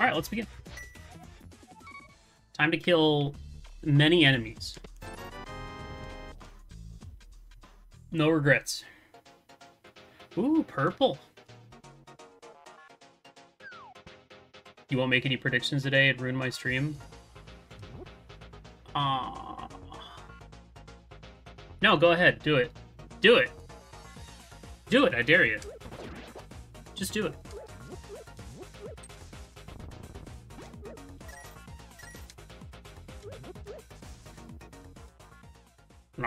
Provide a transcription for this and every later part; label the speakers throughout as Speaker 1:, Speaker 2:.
Speaker 1: Alright, let's begin. Time to kill many enemies. No regrets. Ooh, purple. You won't make any predictions today and ruin my stream? Ah. No, go ahead. Do it. Do it. Do it. I dare you. Just do it.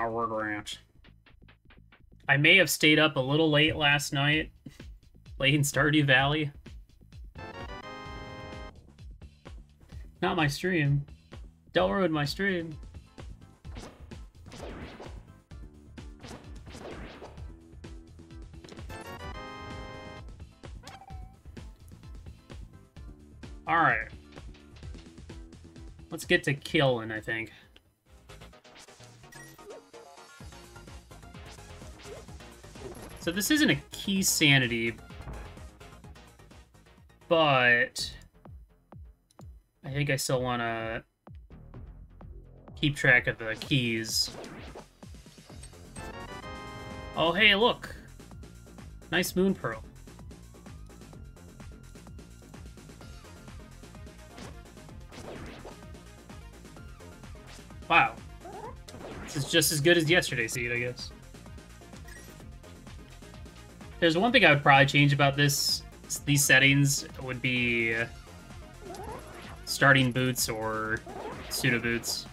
Speaker 1: No regrets. I may have stayed up a little late last night, playing Stardew Valley. Not my stream. Don't ruin my stream. Alright. Let's get to killing, I think. So this isn't a key sanity, but I think I still want to keep track of the keys. Oh, hey, look. Nice moon pearl. Wow. This is just as good as yesterday's seed, I guess. There's one thing I would probably change about this, these settings would be uh, starting boots or pseudo boots.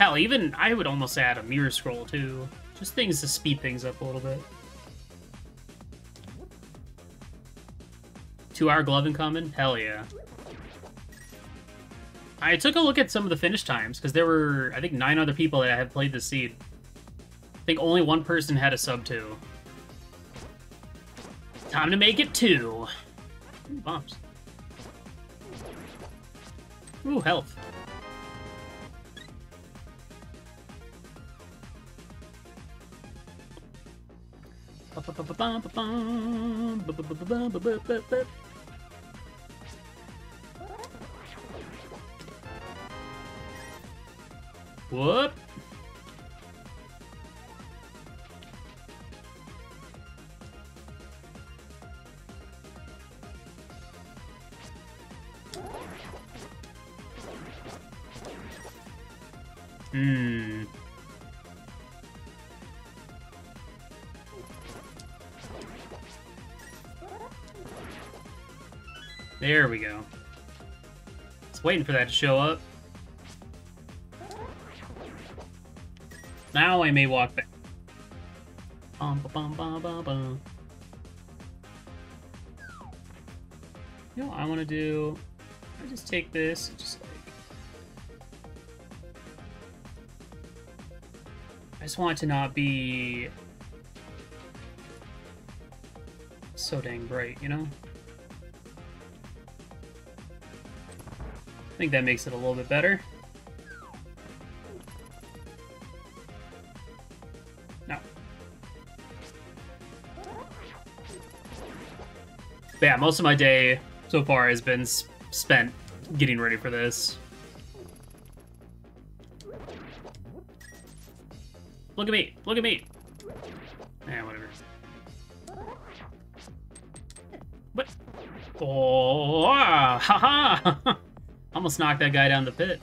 Speaker 1: Hell, even I would almost add a mirror scroll too. Just things to speed things up a little bit. Two hour glove in common? Hell yeah. I took a look at some of the finish times, because there were, I think, nine other people that have played the seed. I think only one person had a sub two. Time to make it two. Ooh, bombs. Ooh, health. Whoop. Hmm. There we go. Just waiting for that to show up. I may walk back. Bum, bum, bum, bum, bum. You know what I want to do? I just take this and just like... I just want it to not be so dang bright, you know? I think that makes it a little bit better. Yeah, most of my day so far has been spent getting ready for this. Look at me! Look at me! Eh, whatever. What? Oh, ah, haha! Almost knocked that guy down the pit.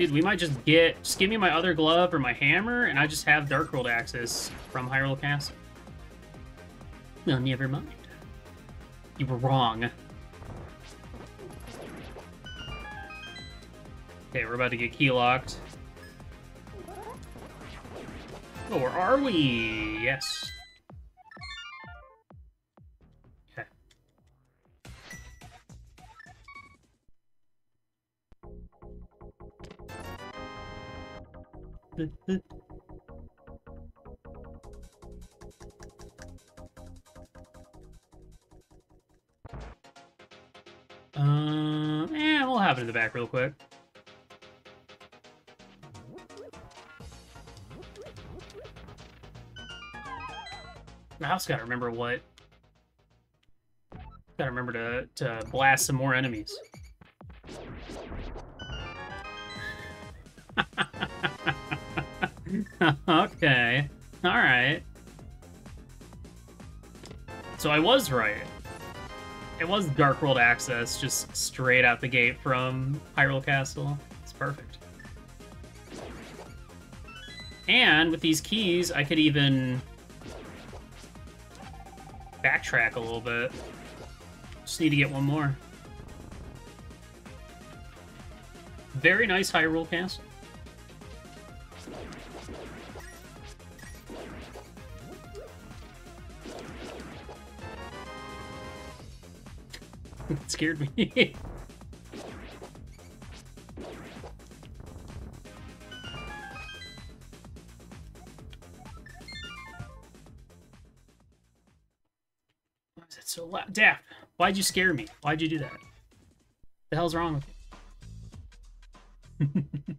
Speaker 1: Dude, we might just get... Just give me my other glove or my hammer, and I just have Dark World access from Hyrule Castle. Well, never mind. You were wrong. Okay, we're about to get key locked. Where are we? Yes. Real quick. I also gotta remember what. Gotta remember to to blast some more enemies. okay. Alright. So I was right. It was Dark World access, just straight out the gate from Hyrule Castle. It's perfect. And with these keys, I could even backtrack a little bit. Just need to get one more. Very nice Hyrule Castle. Scared me. Why is that so loud? Daft, why'd you scare me? Why'd you do that? The hell's wrong with you?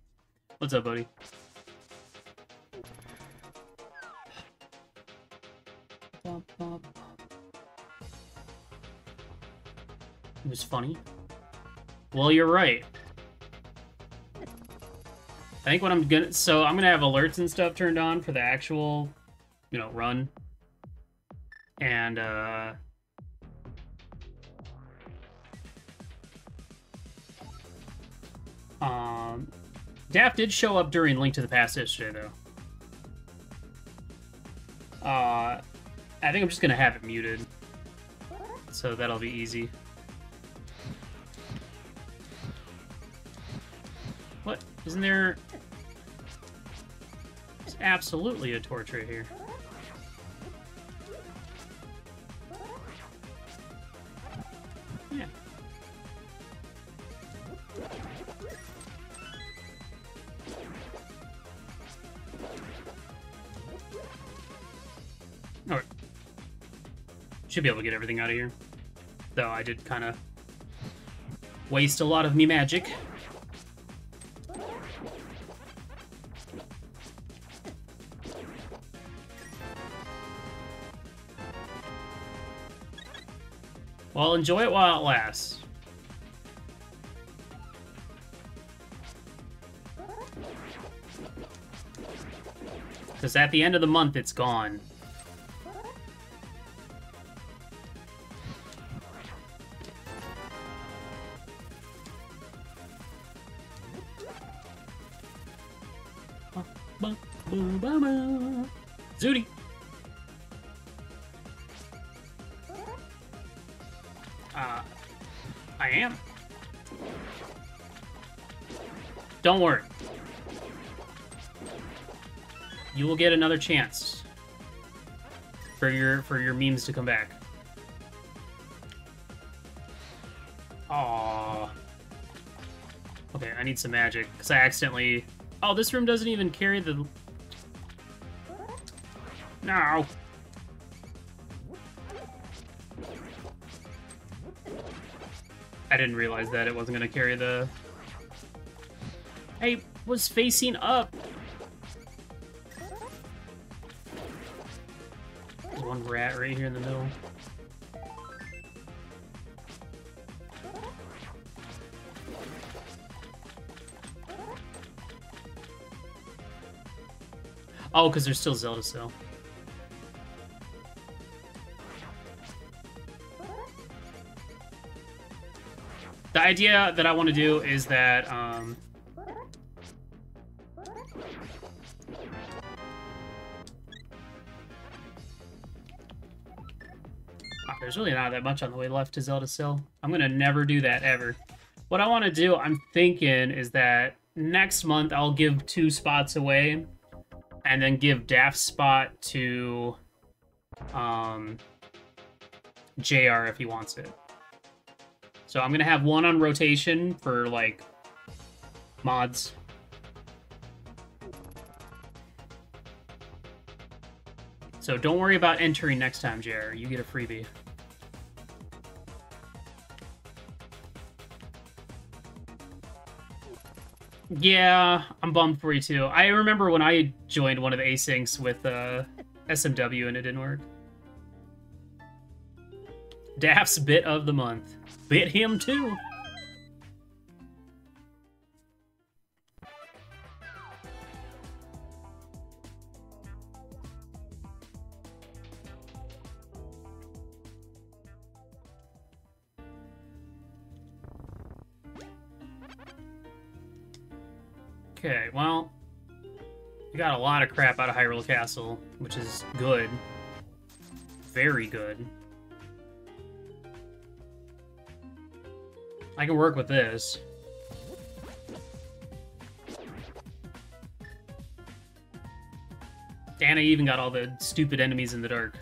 Speaker 1: What's up, buddy? Was funny. Well, you're right. I think what I'm gonna... So I'm gonna have alerts and stuff turned on for the actual, you know, run. And, uh... Um... Daft did show up during Link to the Past yesterday, though. Uh... I think I'm just gonna have it muted. So that'll be easy. What? Isn't there... There's absolutely a torch right here. Yeah. Alright. Should be able to get everything out of here. Though I did kind of waste a lot of me magic. Well, enjoy it while it lasts. Because at the end of the month, it's gone. Get another chance for your for your memes to come back. Aww. Okay, I need some magic because I accidentally. Oh, this room doesn't even carry the. No. I didn't realize that it wasn't going to carry the... I was facing up. Oh, because there's still Zelda still. The idea that I want to do is that, um... Oh, there's really not that much on the way left to Zelda still. I'm gonna never do that, ever. What I want to do, I'm thinking, is that next month I'll give two spots away, and then give Daft's spot to, um, JR if he wants it. So I'm gonna have one on rotation for like mods. So don't worry about entering next time, JR. You get a freebie. Yeah, I'm bummed for you too. I remember when I joined one of the asyncs with uh, SMW and it didn't work. Daft's bit of the month. Bit him too. Okay, well, we got a lot of crap out of Hyrule Castle, which is good. Very good. I can work with this. And I even got all the stupid enemies in the dark.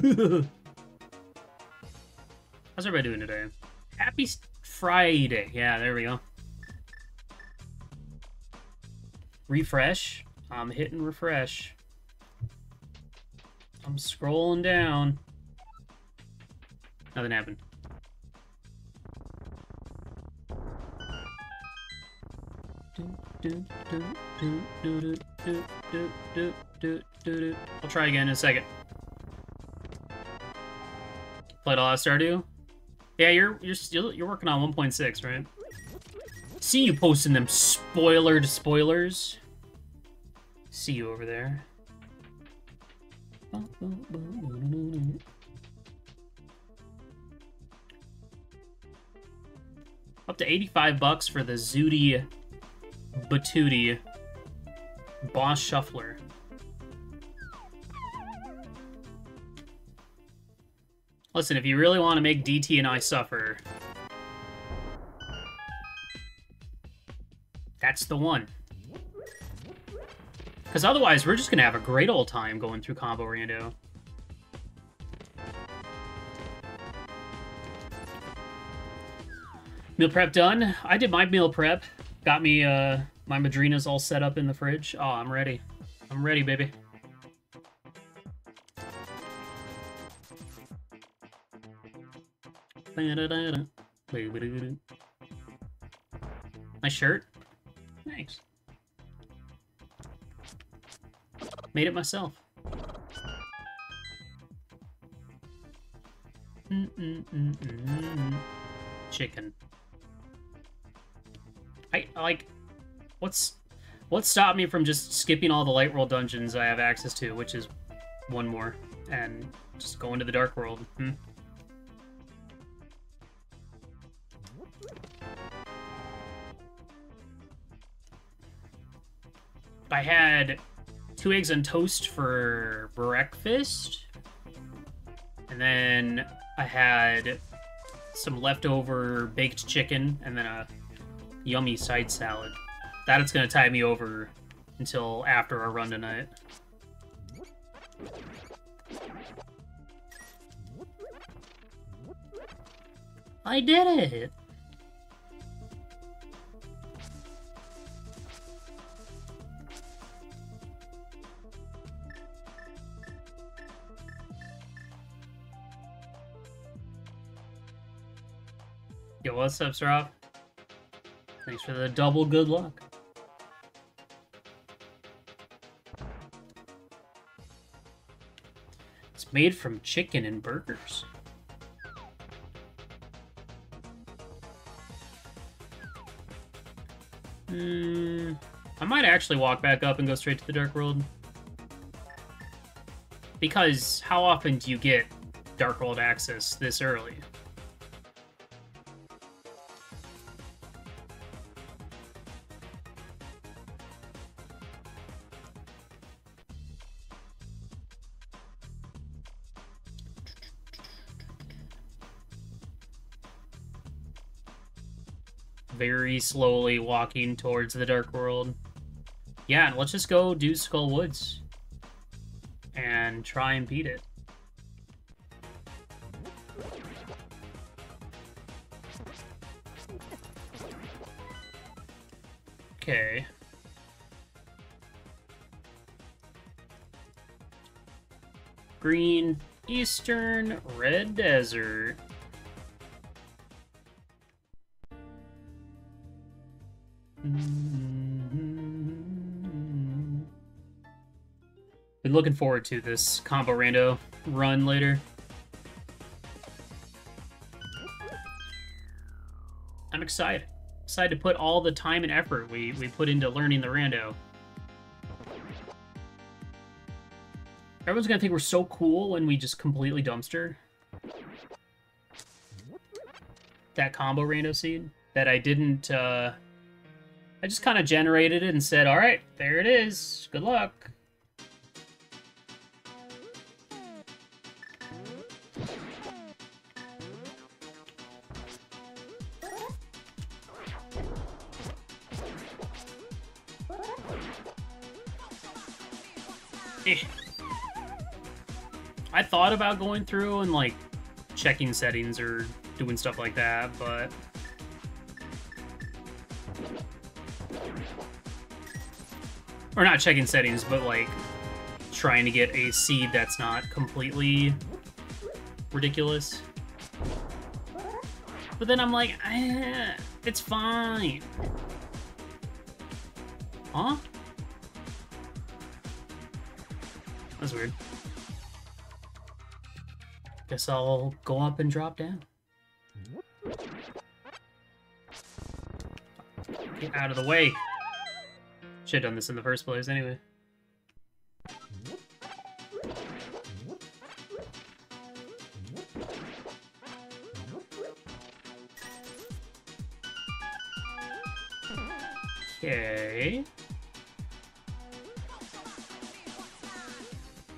Speaker 1: How's everybody doing today? Happy Friday. Yeah, there we go. Refresh. I'm hitting refresh. I'm scrolling down. Nothing happened. I'll try again in a second. Played a lot of Stardew. Yeah, you're you're still you're working on 1.6, right? See you posting them spoilered spoilers. See you over there. Up to 85 bucks for the Zooty Batooty Boss Shuffler. Listen, if you really want to make DT and I suffer, that's the one. Because otherwise, we're just going to have a great old time going through Combo Rando. Meal prep done. I did my meal prep. Got me uh, my Madrinas all set up in the fridge. Oh, I'm ready. I'm ready, baby. My shirt? Thanks. Made it myself. Chicken. I like what's what stopped me from just skipping all the light world dungeons I have access to, which is one more, and just going to the dark world. Hmm. I had two eggs and toast for breakfast, and then I had some leftover baked chicken, and then a yummy side salad. That is going to tie me over until after our run tonight. I did it! Yo, what's up, Srop? Thanks for the double good luck. It's made from chicken and burgers. Hmm. I might actually walk back up and go straight to the Dark World. Because how often do you get Dark World access this early? slowly walking towards the Dark World. Yeah, and let's just go do Skull Woods. And try and beat it. Okay. Green, Eastern, Red Desert. Looking forward to this combo rando run later. I'm excited. Excited to put all the time and effort we, we put into learning the rando. Everyone's gonna think we're so cool when we just completely dumpster that combo rando seed that I didn't, uh, I just kind of generated it and said, alright, there it is, good luck. About going through and like checking settings or doing stuff like that, but or not checking settings, but like trying to get a seed that's not completely ridiculous. But then I'm like, eh, it's fine. Huh? Guess I'll go up and drop down. Get out of the way. Should have done this in the first place anyway. Okay.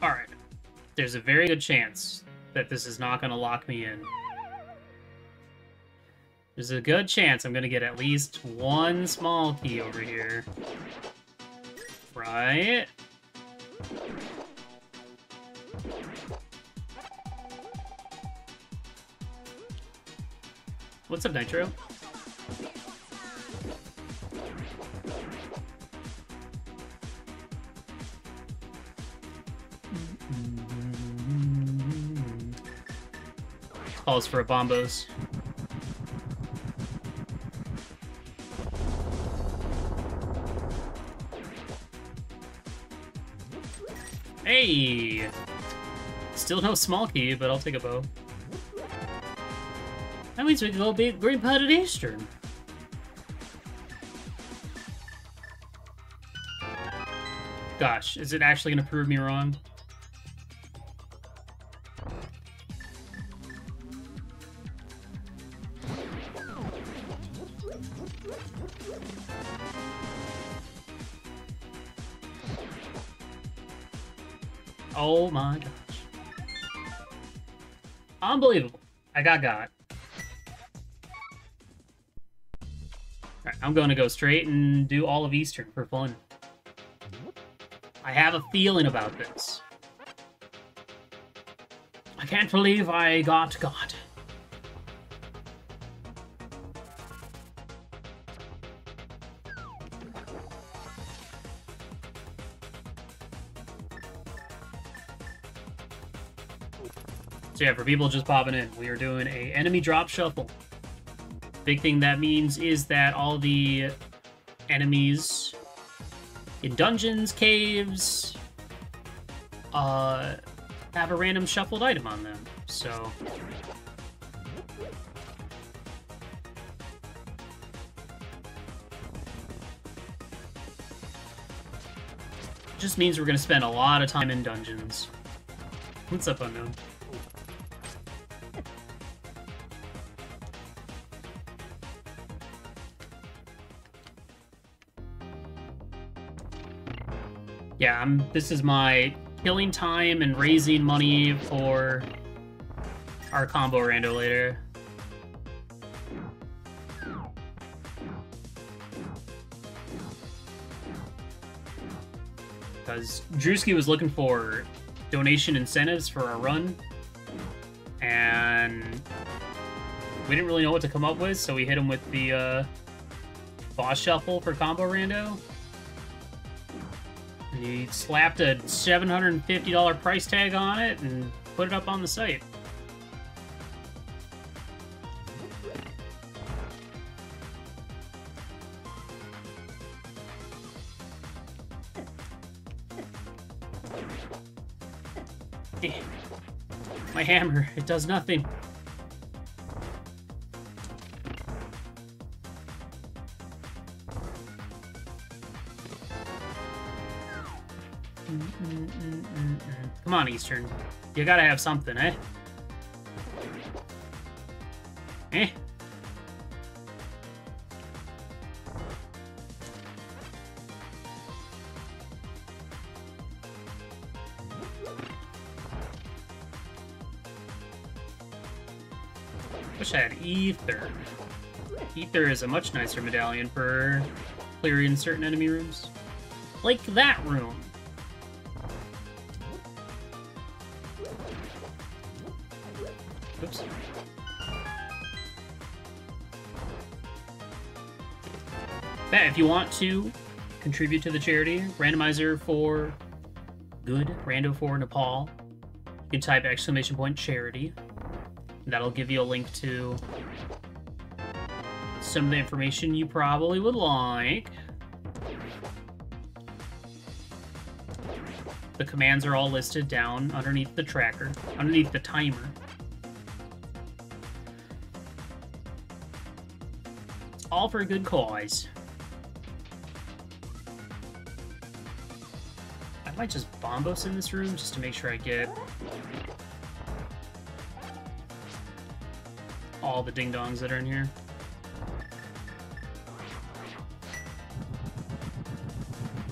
Speaker 1: Alright. There's a very good chance that this is not going to lock me in. There's a good chance I'm going to get at least one small key over here. Right? What's up, Nitro? For a bombos. Hey! Still no small key, but I'll take a bow. That means we can go be green potted eastern. Gosh, is it actually gonna prove me wrong? I got got. Alright, I'm going to go straight and do all of Eastern for fun. I have a feeling about this. I can't believe I got got. Yeah, for people just popping in, we are doing a enemy drop shuffle. Big thing that means is that all the enemies in dungeons, caves, uh, have a random shuffled item on them. So just means we're gonna spend a lot of time in dungeons. What's up, unknown? I'm, this is my killing time and raising money for our combo rando later. Because Drewski was looking for donation incentives for our run, and we didn't really know what to come up with, so we hit him with the uh, boss shuffle for combo rando. He slapped a $750 price tag on it and put it up on the site. Damn. My hammer, it does nothing. You gotta have something, eh? Eh? Wish I had Ether. Ether is a much nicer medallion for clearing certain enemy rooms. Like that room. If you want to contribute to the charity, randomizer for good, rando for Nepal, you can type exclamation point charity. That'll give you a link to some of the information you probably would like. The commands are all listed down underneath the tracker, underneath the timer. All for a good cause. Might just bombos in this room just to make sure I get all the ding-dongs that are in here.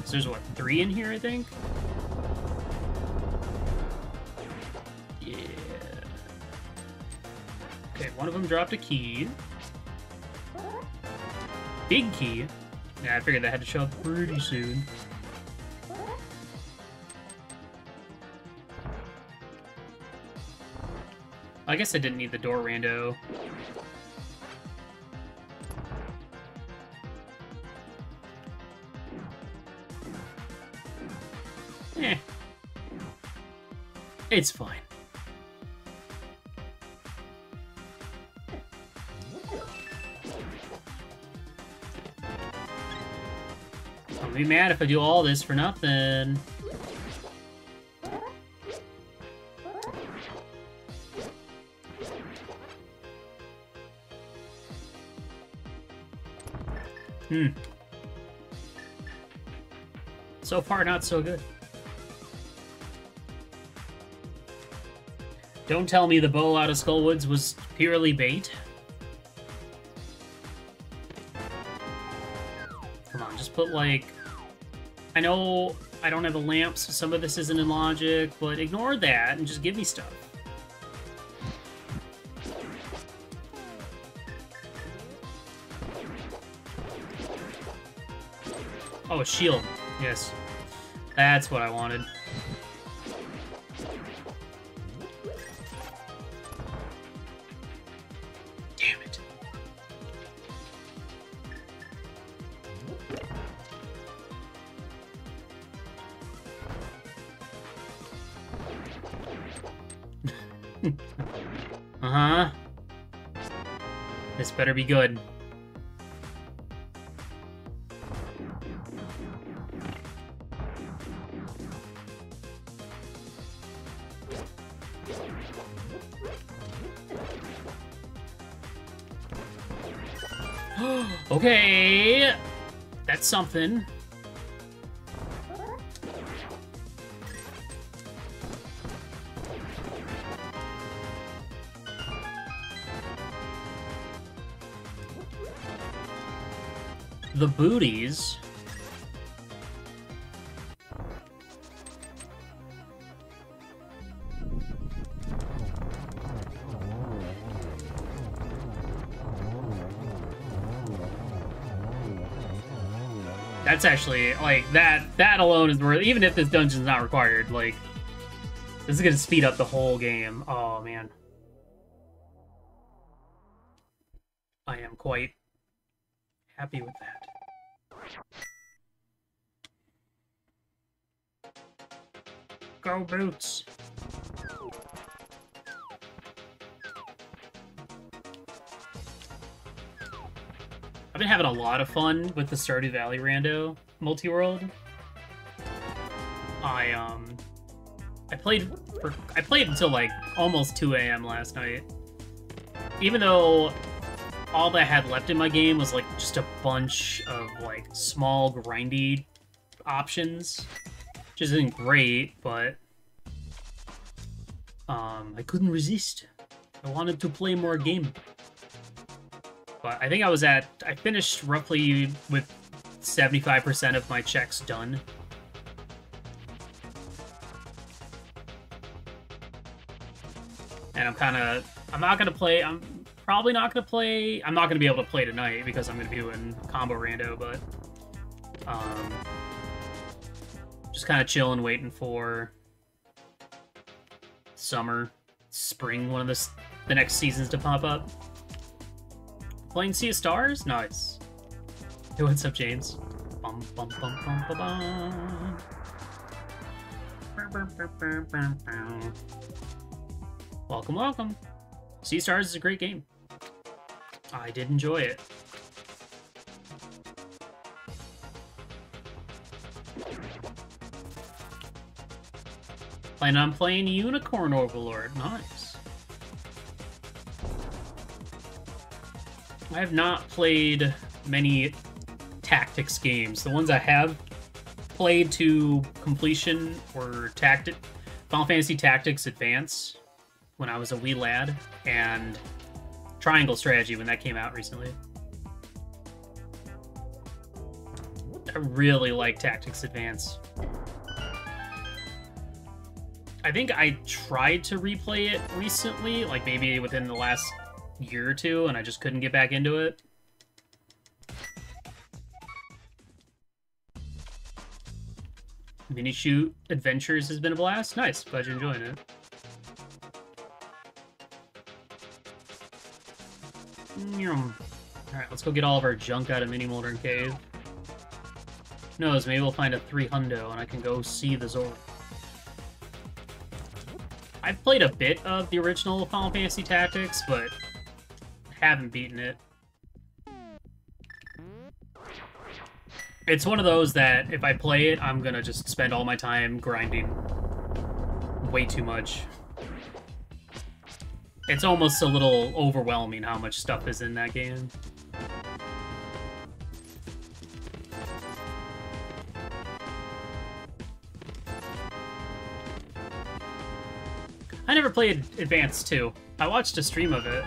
Speaker 1: So there's, what, three in here, I think? Yeah. Okay, one of them dropped a key. Big key. Yeah, I figured that had to show up pretty soon. I guess I didn't need the door rando. Eh. It's fine. I'll be mad if I do all this for nothing. Hmm. So far, not so good. Don't tell me the bow out of Skullwoods was purely bait. Come on, just put, like... I know I don't have the lamps, so some of this isn't in logic, but ignore that and just give me stuff. Oh, a shield. Yes. That's what I wanted. Damn it. uh-huh. This better be good. Something. The booties. That's actually like that. That alone is worth. Even if this dungeon's not required, like this is gonna speed up the whole game. Oh man, I am quite happy with that. Go Boots! Been having a lot of fun with the Stardew Valley Rando multi-world. I, um... I played for, I played until, like, almost 2 a.m. last night. Even though all that I had left in my game was, like, just a bunch of, like, small, grindy options. Which isn't great, but... Um, I couldn't resist. I wanted to play more game. But I think I was at... I finished roughly with 75% of my checks done. And I'm kind of... I'm not going to play... I'm probably not going to play... I'm not going to be able to play tonight because I'm going to be doing combo rando, but... Um, just kind of chilling, waiting for summer, spring, one of the, the next seasons to pop up. Playing Sea of Stars? Nice. Hey, what's up, James? Bum, bum, bum. Welcome, welcome. Sea Stars is a great game. I did enjoy it. Planning on playing Unicorn Overlord. Nice. I have not played many tactics games. The ones I have played to completion were Tactic Final Fantasy Tactics Advance when I was a wee lad, and Triangle Strategy when that came out recently. I really like Tactics Advance. I think I tried to replay it recently, like maybe within the last year or two, and I just couldn't get back into it. Minishoot' Adventures has been a blast. Nice, glad you're enjoying it. Alright, let's go get all of our junk out of Mini Moldorm Cave. Who knows, maybe we'll find a 3 hundo and I can go see the Zora. I've played a bit of the original Final Fantasy Tactics, but haven't beaten it. It's one of those that if I play it, I'm gonna just spend all my time grinding way too much. It's almost a little overwhelming how much stuff is in that game. I never played Advance 2. I watched a stream of it.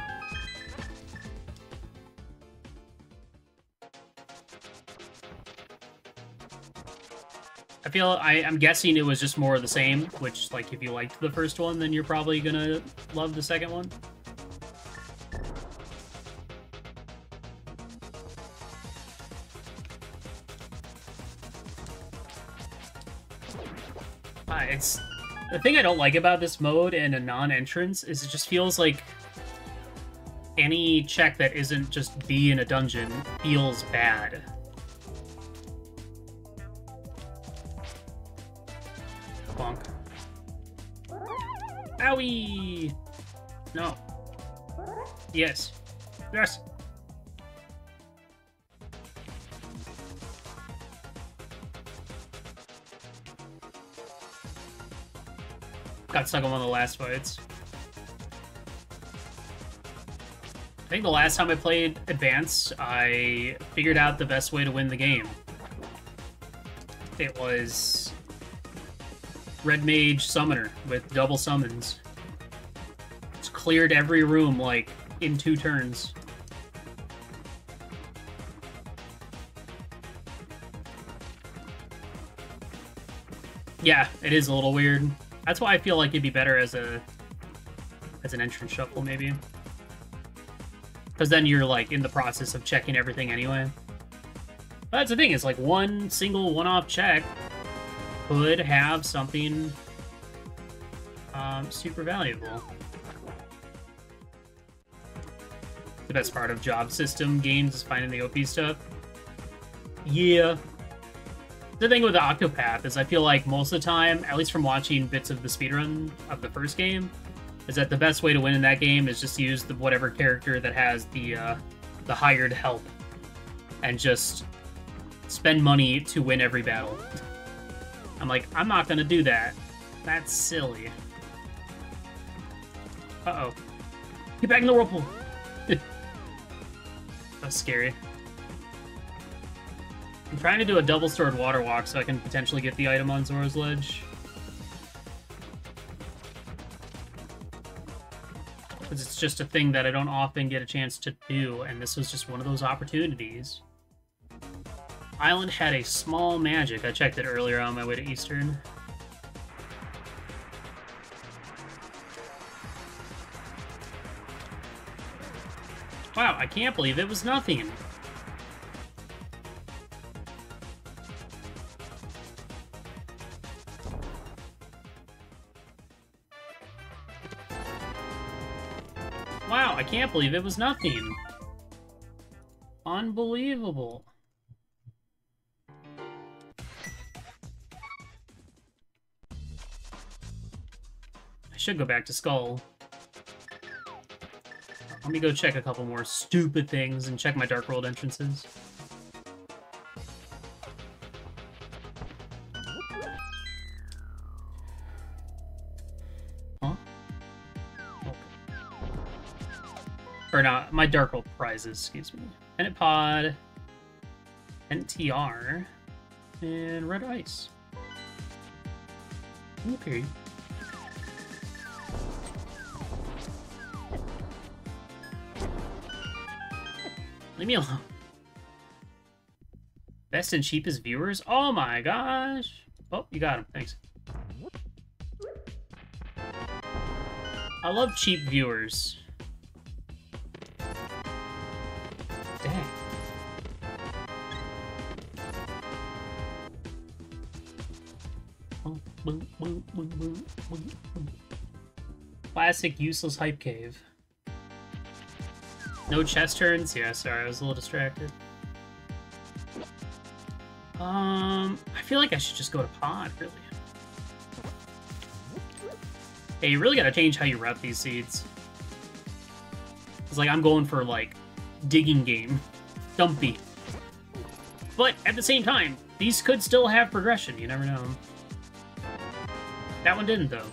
Speaker 1: Feel I, I'm guessing it was just more of the same, which like if you liked the first one, then you're probably gonna love the second one. Uh, it's the thing I don't like about this mode and a non-entrance is it just feels like any check that isn't just be in a dungeon feels bad. No. Yes. Yes! Got stuck on one of the last fights. I think the last time I played Advance, I figured out the best way to win the game. It was Red Mage Summoner with double summons. It's cleared every room, like, in two turns. Yeah, it is a little weird. That's why I feel like it'd be better as a as an entrance shuffle, maybe. Because then you're like in the process of checking everything anyway. But that's the thing, is like one single one-off check could have something um, super valuable. The best part of job system games is finding the OP stuff. Yeah. The thing with the Octopath is I feel like most of the time, at least from watching bits of the speedrun of the first game, is that the best way to win in that game is just use the whatever character that has the uh, the hired help and just spend money to win every battle. I'm like, I'm not gonna do that. That's silly. Uh-oh. Get back in the whirlpool! That's scary. I'm trying to do a double sword water walk so I can potentially get the item on Zora's Ledge. Because it's just a thing that I don't often get a chance to do, and this was just one of those opportunities. Island had a small magic. I checked it earlier on my way to Eastern. Wow, I can't believe it was nothing. Wow, I can't believe it was nothing. Unbelievable. I should go back to Skull. Let me go check a couple more stupid things and check my Dark World entrances. Huh? Or not, my Dark World prizes, excuse me. Pendant Pod, NTR, and Red Ice. Okay. Leave me alone. Best and cheapest viewers? Oh my gosh. Oh, you got him. Thanks. I love cheap viewers. Dang. Classic useless hype cave. No chest turns? Yeah, sorry, I was a little distracted. Um, I feel like I should just go to pod, really. Hey, you really gotta change how you route these seeds. It's like I'm going for, like, digging game. Dumpy. But, at the same time, these could still have progression, you never know. That one didn't, though.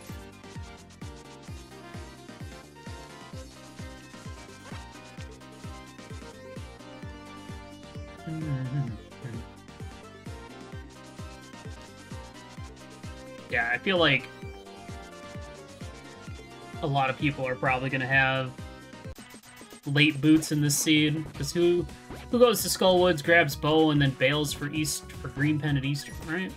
Speaker 1: Yeah, I feel like a lot of people are probably going to have late boots in this seed. Because who who goes to Skull Woods, grabs bow, and then bails for East for Green Pen at Eastern, right? Right.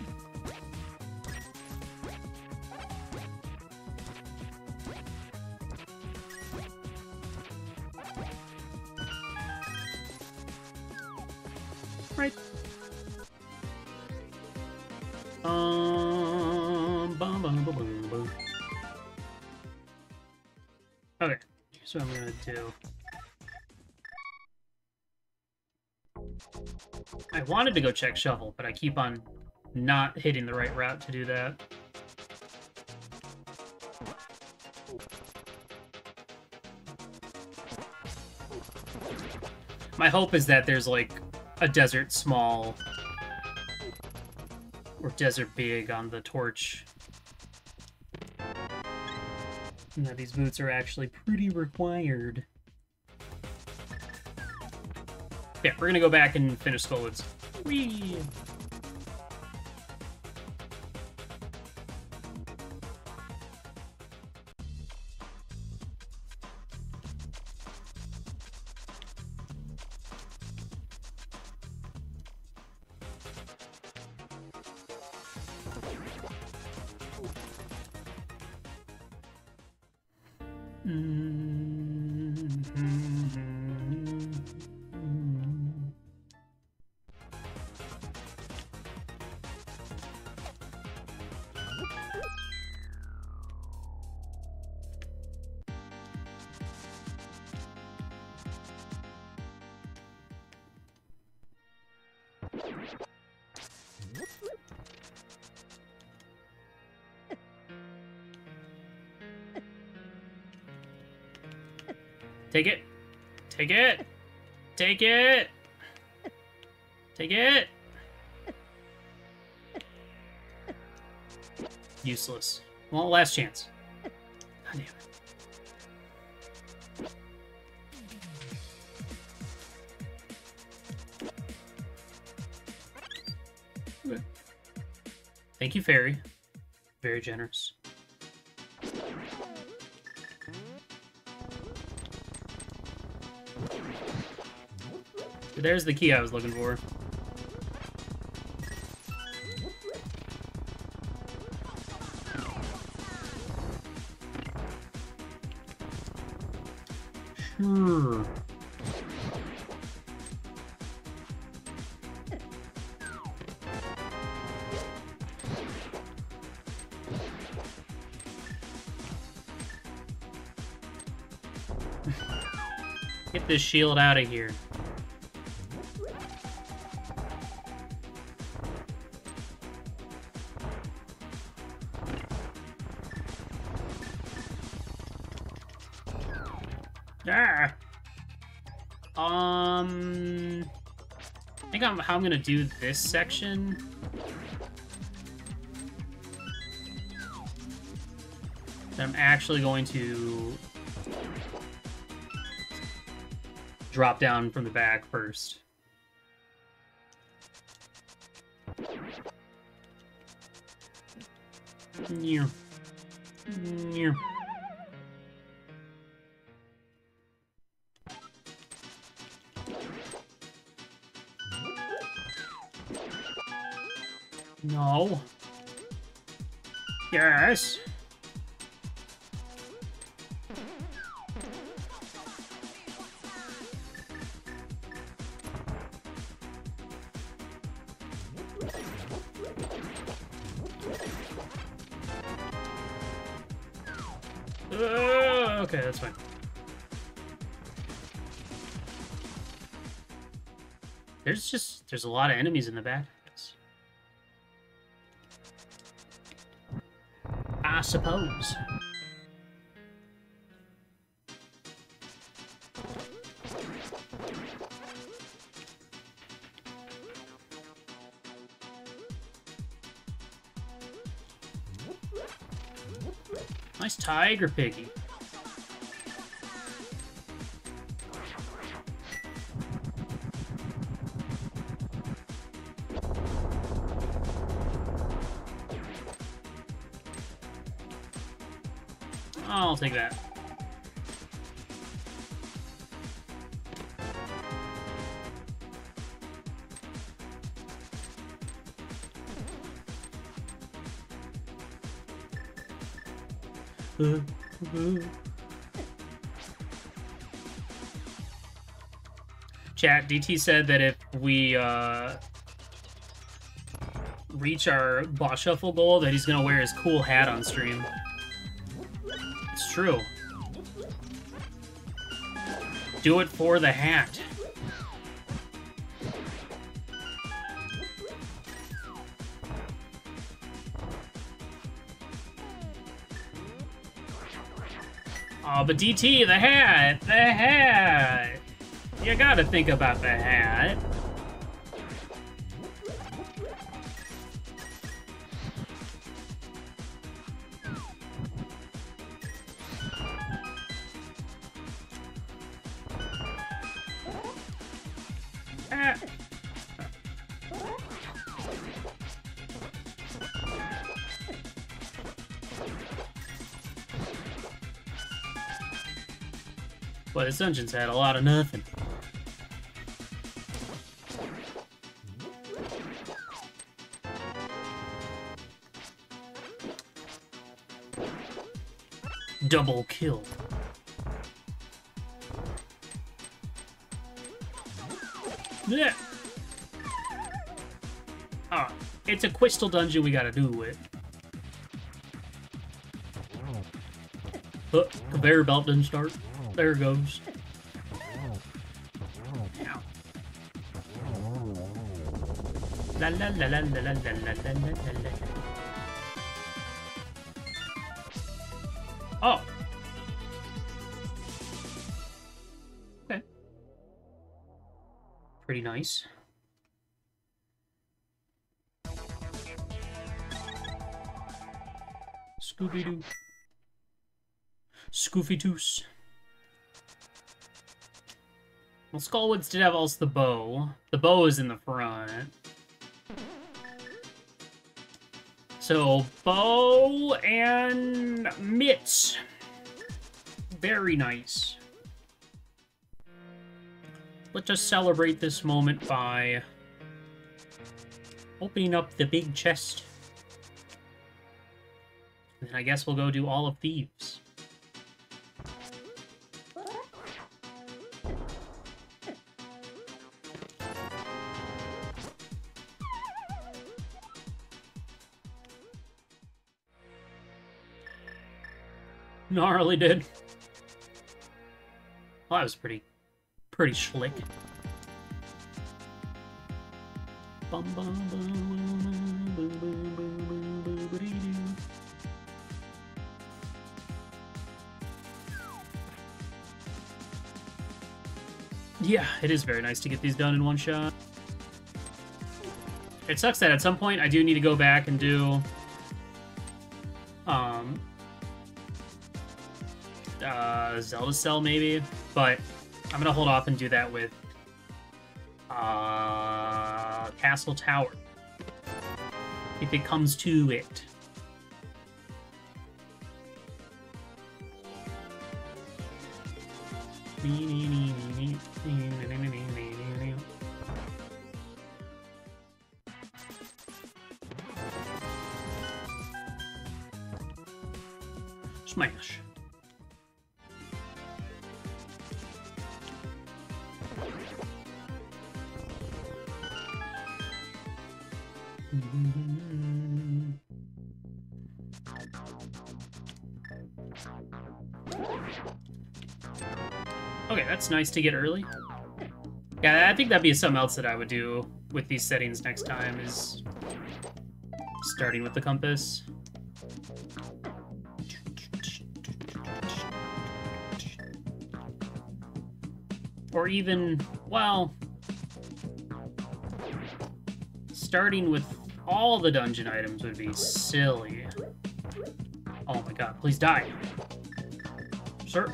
Speaker 1: Wanted to go check shovel, but I keep on not hitting the right route to do that. My hope is that there's like a desert small or desert big on the torch. That these boots are actually pretty required. Yeah, we're gonna go back and finish Skullwoods. Whee! Take it. Take it. Take it. Take it. Useless. Well, last chance. God damn it. Thank you, Fairy. Very generous. There's the key I was looking for. Sure. Get this shield out of here. I'm gonna do this section. I'm actually going to drop down from the back first. Yeah. There's a lot of enemies in the back. I suppose. Nice tiger piggy. Chat, DT said that if we uh, reach our boss shuffle goal, that he's gonna wear his cool hat on stream. It's true. Do it for the hat. But DT, the hat! The hat! You gotta think about the hat. But this dungeon's had a lot of nothing. Double kill. Yeah. Ah, it's a crystal dungeon we gotta do it. Oh, conveyor belt didn't start. There goes. La la la la la la la la la la la. Oh. Okay. Pretty nice. Scooby Doo. Well, Skullwoods did have also the bow. The bow is in the front. So, bow and mitts. Very nice. Let's just celebrate this moment by opening up the big chest. And I guess we'll go do all of thieves. Gnarly, dude. Well, that was pretty, pretty slick. Bum, bum, bum, yeah, it is very nice to get these done in one shot. It sucks that at some point I do need to go back and do uh Zelda Cell maybe, but I'm gonna hold off and do that with uh Castle Tower. If it comes to it. Smash. Nice to get early. Yeah, I think that'd be something else that I would do with these settings next time is starting with the compass. Or even, well, starting with all the dungeon items would be silly. Oh my god, please die. Sir.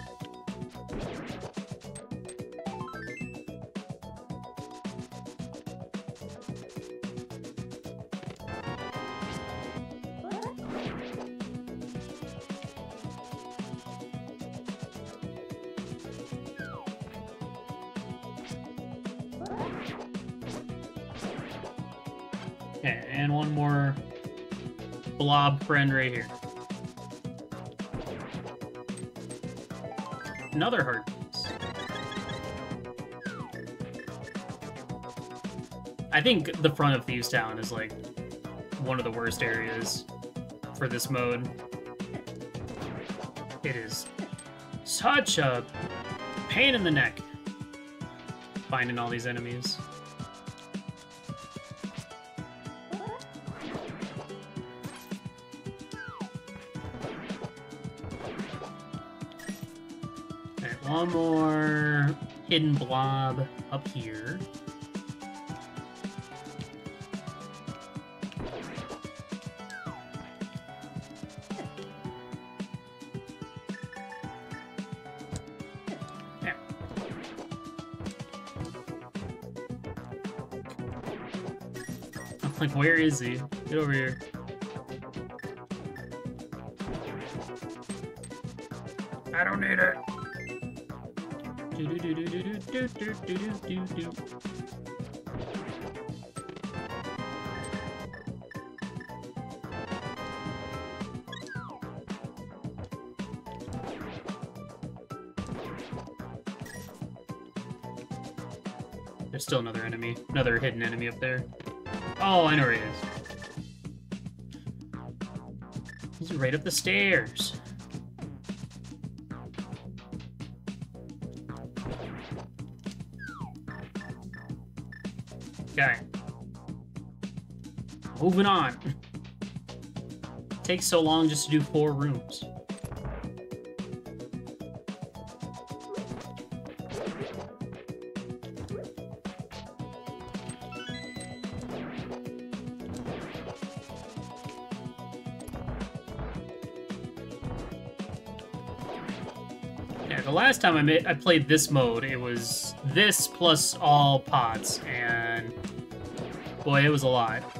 Speaker 1: Friend right here. Another heart piece. I think the front of Thieves Town is like one of the worst areas for this mode. It is such a pain in the neck finding all these enemies. Hidden blob up here. Like, where is he? Get over here. Do do do do. There's still another enemy, another hidden enemy up there. Oh, I know where he is. He's right up the stairs. Moving on. Takes so long just to do four rooms. The last time I made, I played this mode, it was this plus all pots, and boy, it was a lot.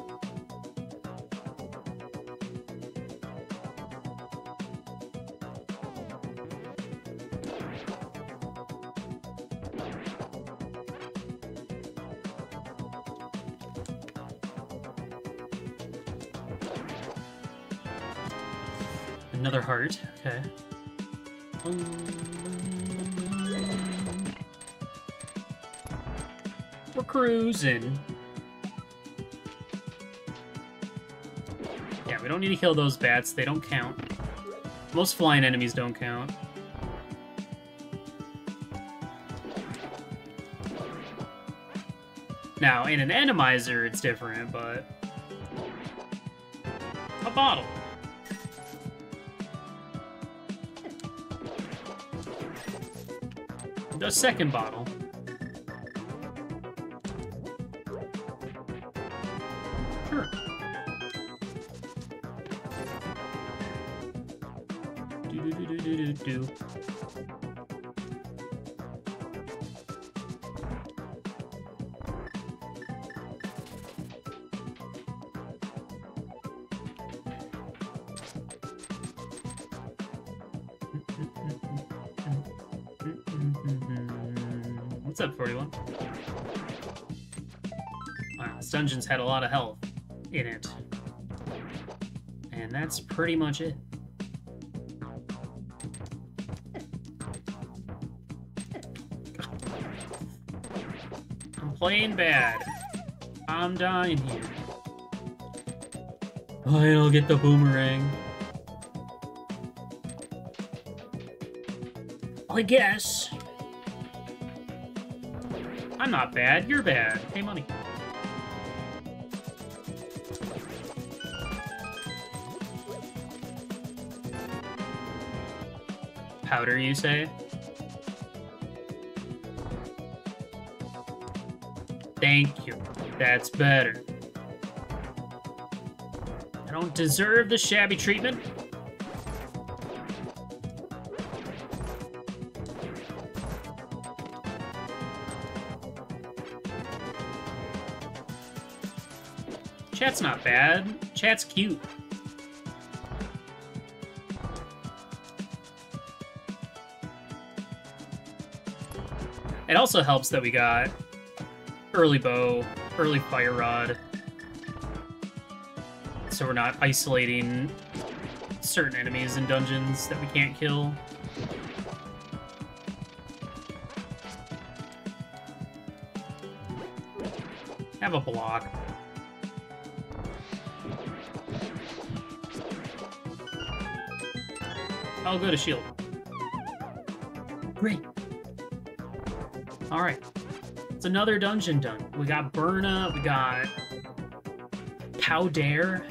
Speaker 1: Cruising. Yeah, we don't need to kill those bats. They don't count. Most flying enemies don't count. Now, in an Enemizer, it's different, but... A bottle. The second bottle. Dungeon's had a lot of health in it. And that's pretty much it. I'm playing bad. I'm dying here. Oh, Fine, I'll get the boomerang. I guess. I'm not bad, you're bad. Hey, money. Powder, you say? Thank you. That's better. I don't deserve the shabby treatment. Chat's not bad. Chat's cute. Also helps that we got early bow, early fire rod. So we're not isolating certain enemies in dungeons that we can't kill. Have a block. I'll go to shield. Great. Alright. It's another dungeon done. We got Burna, we got Powder.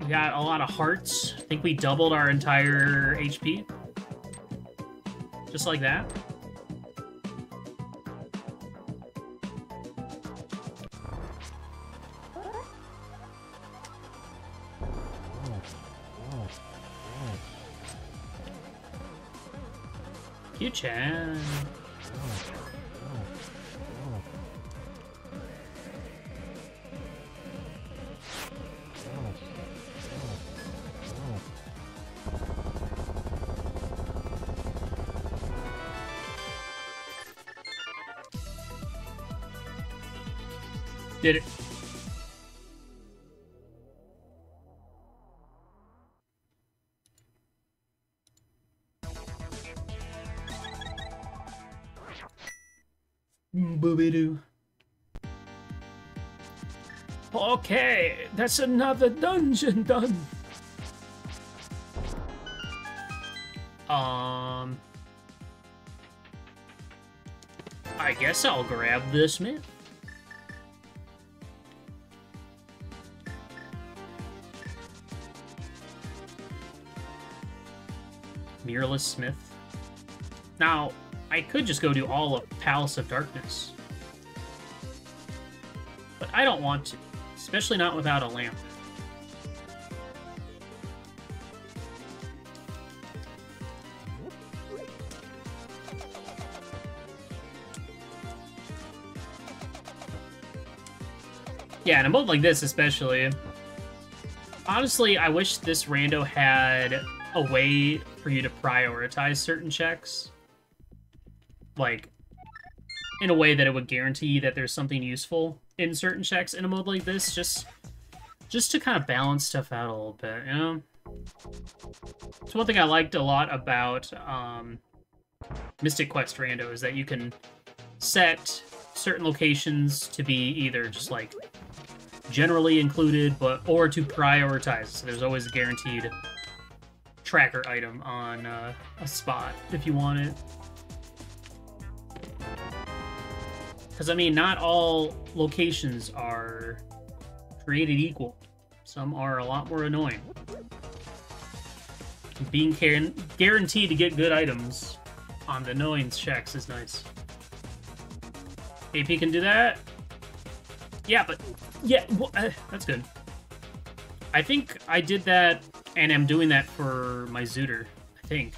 Speaker 1: We got a lot of hearts. I think we doubled our entire HP. Just like that. Chan. That's another dungeon done. Um... I guess I'll grab this man. Mirrorless Smith. Now, I could just go do all of Palace of Darkness. But I don't want to especially not without a lamp. Yeah, in a mode like this especially, honestly, I wish this rando had a way for you to prioritize certain checks. Like, in a way that it would guarantee that there's something useful in certain checks in a mode like this, just just to kind of balance stuff out a little bit, you know? So one thing I liked a lot about um, Mystic Quest Rando is that you can set certain locations to be either just like generally included, but or to prioritize. So there's always a guaranteed tracker item on uh, a spot if you want it. Because, I mean, not all locations are created equal. Some are a lot more annoying. Being guaranteed to get good items on the annoyance checks is nice. AP can do that? Yeah, but yeah, well, uh, that's good. I think I did that, and I'm doing that for my ZOOTR. I think.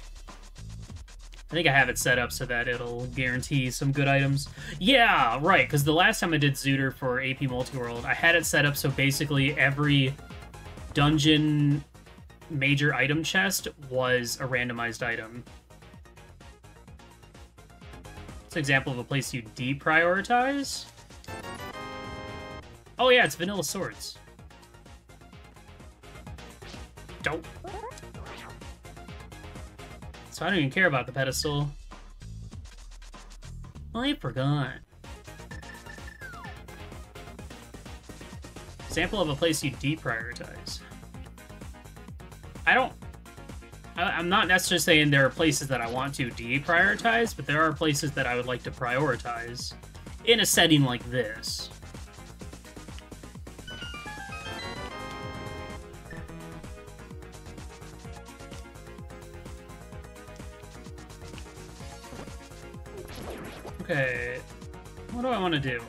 Speaker 1: I think I have it set up so that it'll guarantee some good items. Yeah, right, because the last time I did ZOOTR for AP Multiworld, I had it set up so basically every dungeon major item chest was a randomized item. It's an example of a place you deprioritize. Oh yeah, it's Vanilla Swords. Dope. So I don't even care about the pedestal. I forgot. Example of a place you deprioritize. I don't... I, am not necessarily saying there are places that I want to deprioritize, but there are places that I would like to prioritize in a setting like this. Want to do?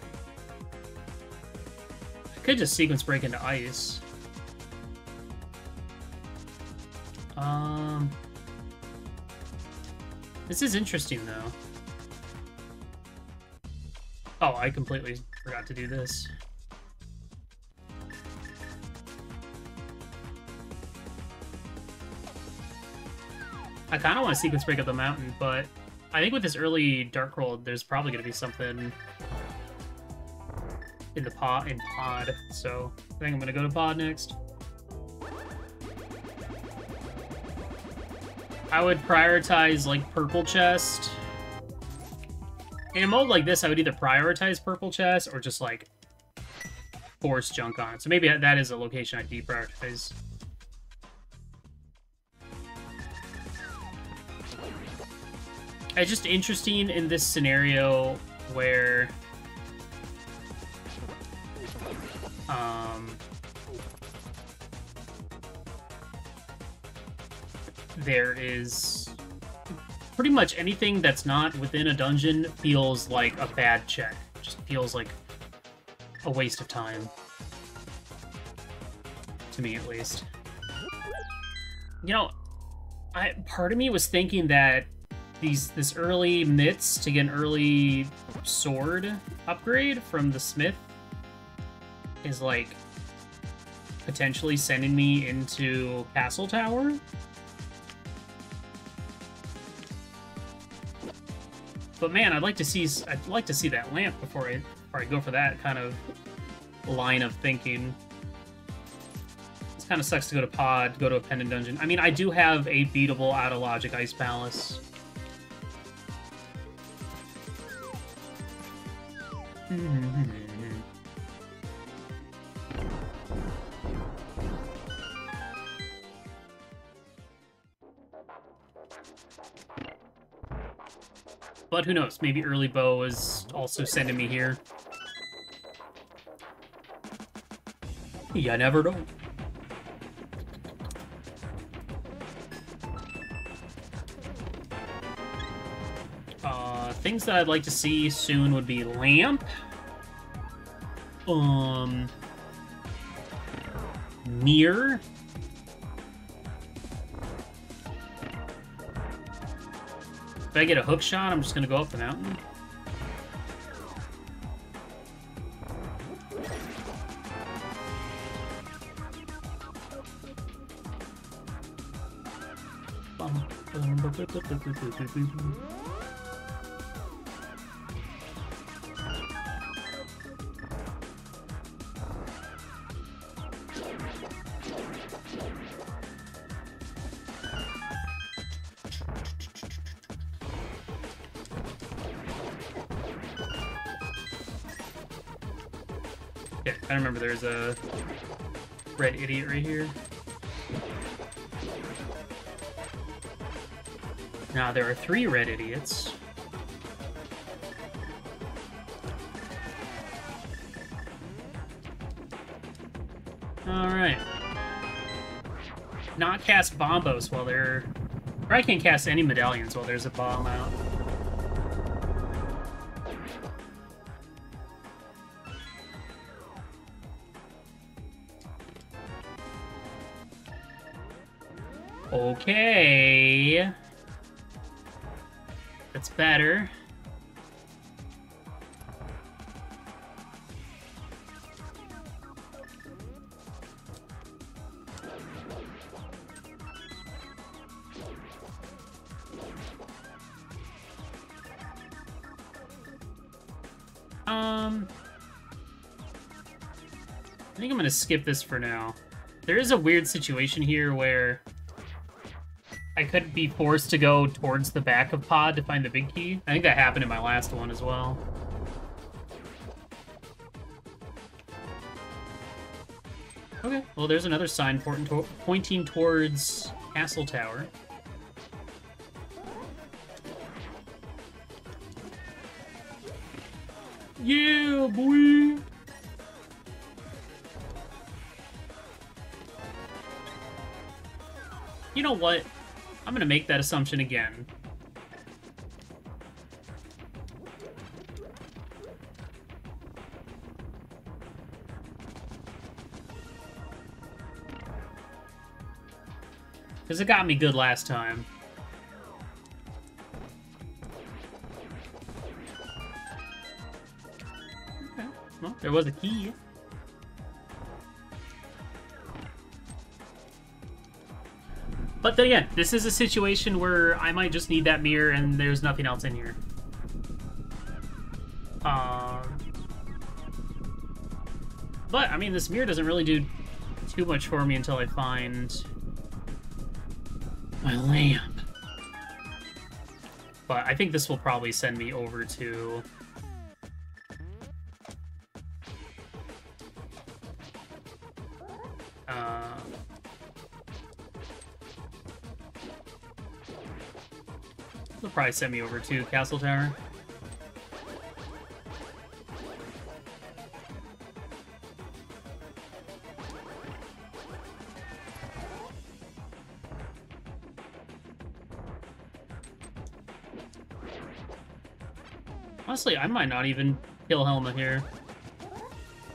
Speaker 1: I could just sequence break into ice. Um... This is interesting, though. Oh, I completely forgot to do this. I kind of want to sequence break up the mountain, but I think with this early Dark World, there's probably going to be something in the pod in pod. So I think I'm to go to pod next. I would prioritize like purple chest. In a mode like this, I would either prioritize purple chest or just like force junk on it. So maybe that is a location I deprioritize. it's just interesting in this scenario where um there is pretty much anything that's not within a dungeon feels like a bad check. Just feels like a waste of time. To me, at least. You know, I part of me was thinking that these this early mitts to get an early sword upgrade from the smith is like potentially sending me into castle tower. But man i'd like to see i'd like to see that lamp before i before i go for that kind of line of thinking. It kind of sucks to go to pod go to a pendant dungeon. I mean i do have a beatable out of logic ice palace hmm, hmm, hmm, Who knows? Maybe early bow is also sending me here. You never know. Uh, things that I'd like to see soon would be Lamp. Um... Mirror. If I get a hook shot, I'm just gonna go up the mountain. Yeah, there's a red idiot right here. Now there are three red idiots. Alright. Not cast bombos while they're... Or I can't cast any medallions while there's a bomb out. Skip this for now. There is a weird situation here where I could be forced to go towards the back of pod to find the big key. I think that happened in my last one as well. Okay, well there's another sign pointing towards Castle Tower. Know what? I'm gonna make that assumption again. Because it got me good last time. Okay, well, there was a key. But then again, this is a situation where I might just need that mirror and there's nothing else in here. Um, but, I mean, this mirror doesn't really do too much for me until I find my lamp. But I think this will probably send me over to... probably send me over to Castle Tower. Honestly, I might not even kill Helma here.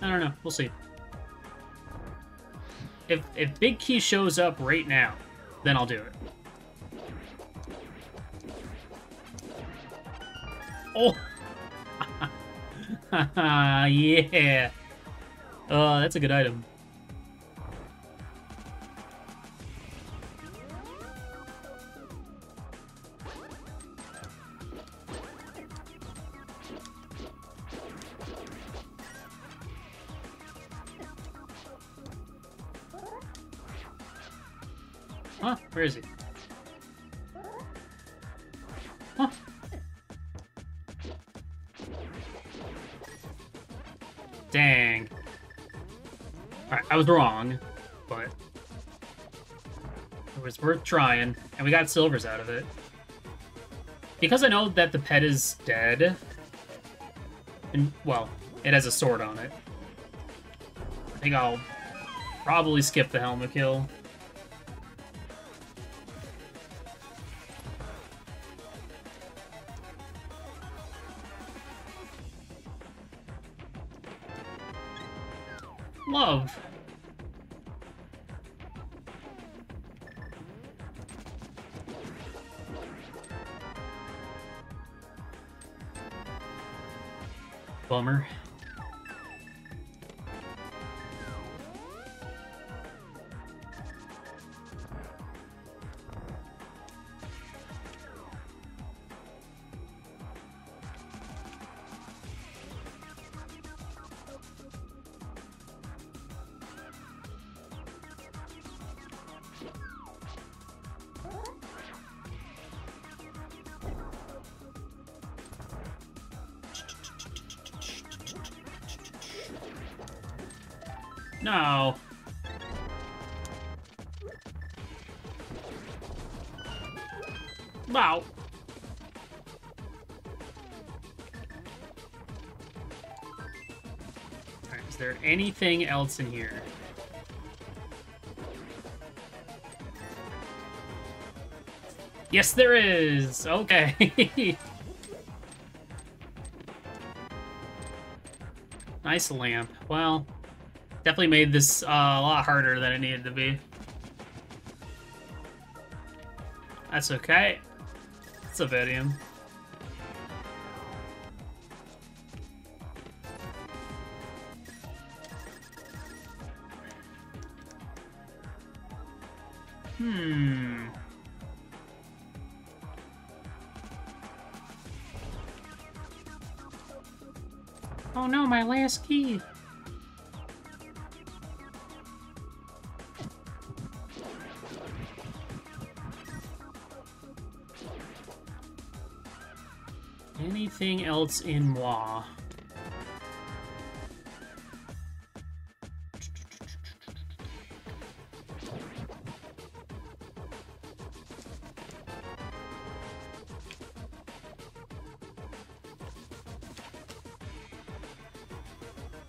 Speaker 1: I don't know. We'll see. If if Big Key shows up right now, then I'll do it. Oh! yeah! Oh, that's a good item. Trying, and we got silvers out of it. Because I know that the pet is dead, and, well, it has a sword on it, I think I'll probably skip the helmet kill. Anything else in here? Yes, there is! Okay. nice lamp. Well, definitely made this uh, a lot harder than it needed to be. That's okay. It's a Viridian. Anything else in moi?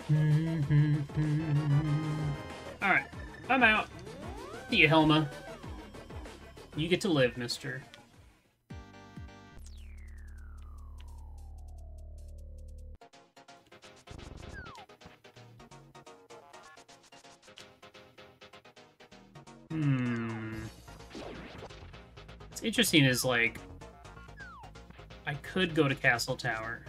Speaker 1: Alright, I'm out. See you, Helma. You get to live, mister. Hmm. What's interesting is, like, I could go to Castle Tower.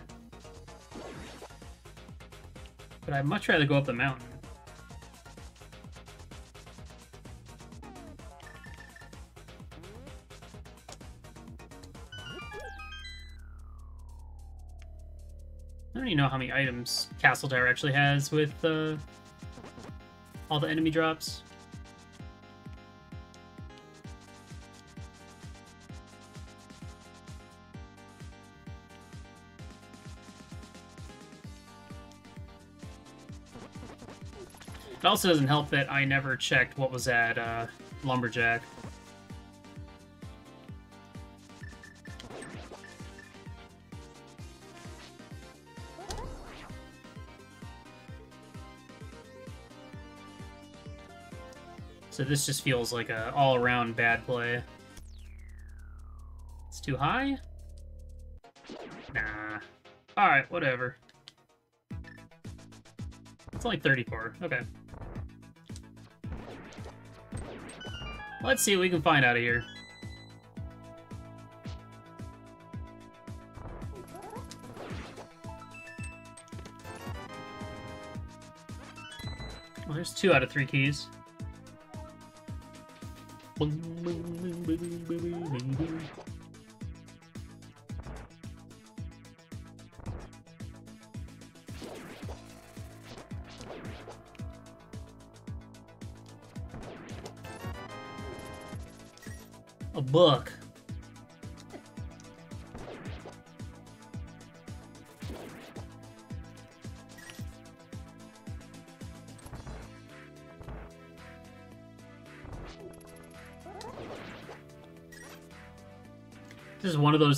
Speaker 1: But I'd much rather go up the mountain. I don't even know how many items Castle Tower actually has with uh, all the enemy drops. Also doesn't help that I never checked what was at uh, Lumberjack. So this just feels like a all-around bad play. It's too high? Nah. Alright, whatever. It's only 34. Okay. Let's see what we can find out of here. Well, there's two out of three keys.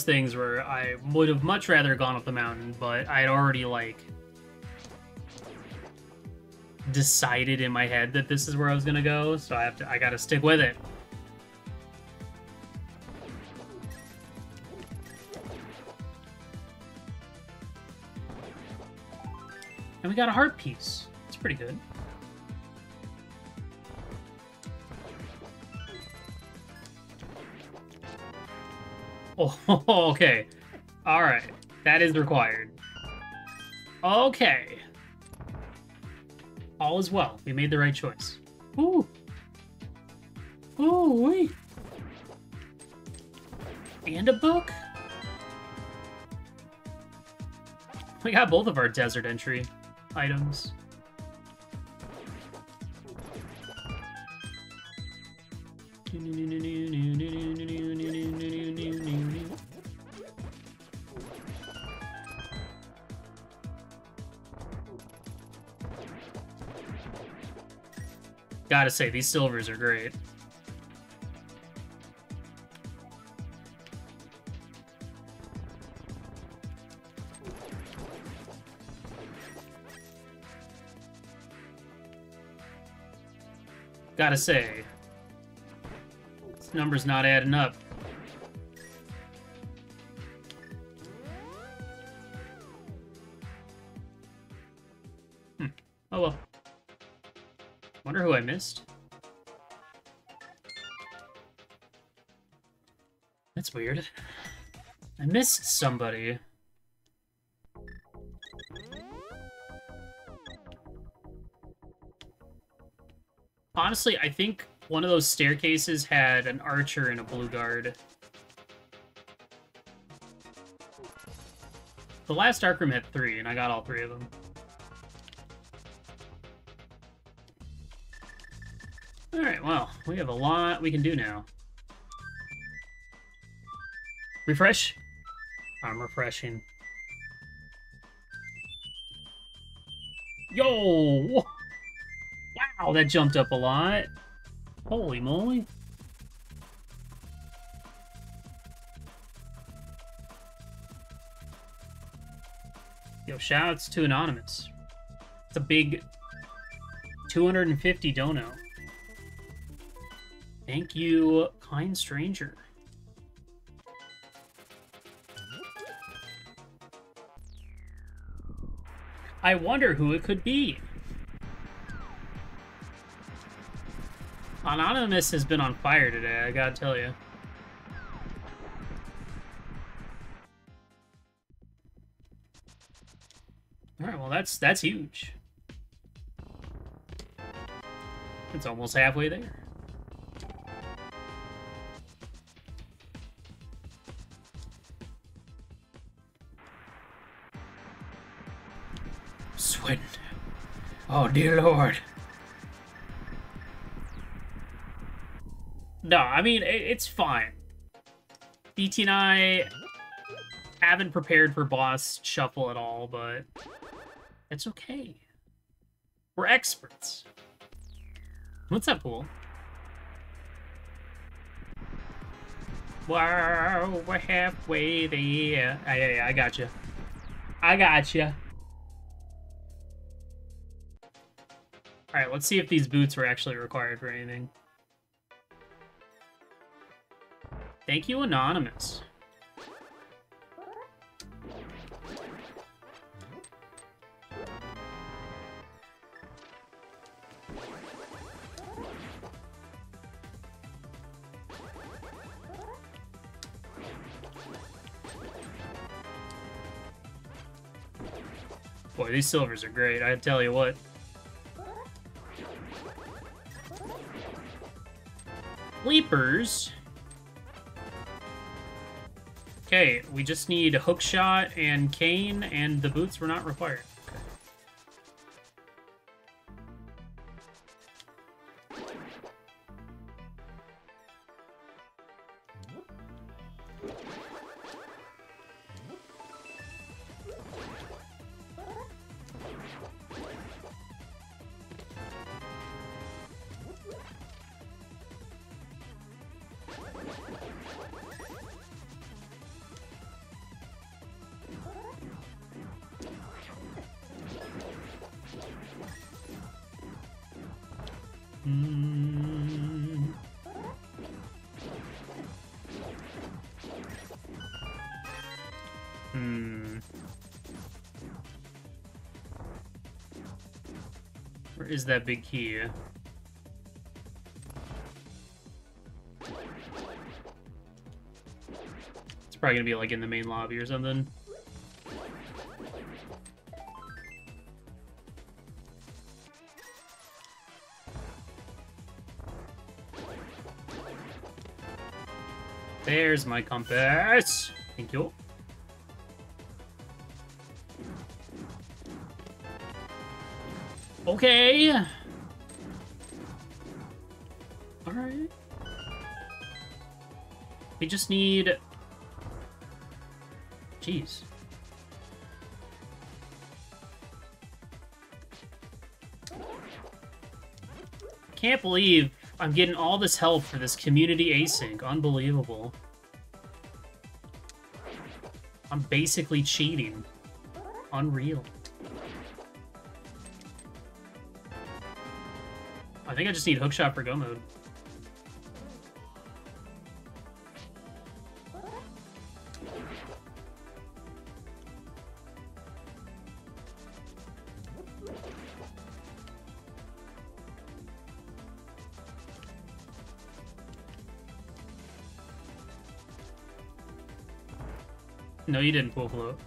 Speaker 1: Those things where I would have much rather gone up the mountain, but I'd already, like, decided in my head that this is where I was gonna go, so I have to I gotta stick with it. And we got a heart piece. It's pretty good. Oh, okay. All right. That is required. Okay. All is well. We made the right choice. Ooh. Ooh, wee. And a book? We got both of our desert entry items. Gotta say, these silvers are great. Gotta say, this number's not adding up. That's weird. I missed somebody. Honestly, I think one of those staircases had an archer and a blue guard. The last dark room had three, and I got all three of them. Alright, well, we have a lot we can do now. Refresh? I'm refreshing. Yo! Wow, that jumped up a lot. Holy moly. Yo, shoutouts to Anonymous. It's a big 250 dono. Thank you, kind stranger. I wonder who it could be. Anonymous has been on fire today, I gotta tell you. Alright, well that's that's huge. It's almost halfway there. Oh dear lord. No, I mean, it, it's fine. BT and I haven't prepared for boss shuffle at all, but it's okay. We're experts. What's up, pool? Wow, we're halfway there. Yeah, yeah, yeah, I got you. I got you. All right, let's see if these boots were actually required for anything. Thank you, Anonymous. Boy, these silvers are great, I tell you what. Leapers. Okay, we just need Hookshot and Cane, and the boots were not required. Is that big key? It's probably gonna be like in the main lobby or something. There's my compass. Thank you. Okay. Alright. We just need... Jeez. Can't believe I'm getting all this help for this community async. Unbelievable. I'm basically cheating. Unreal. Think I just need hookshot for go mode. No, you didn't pull float.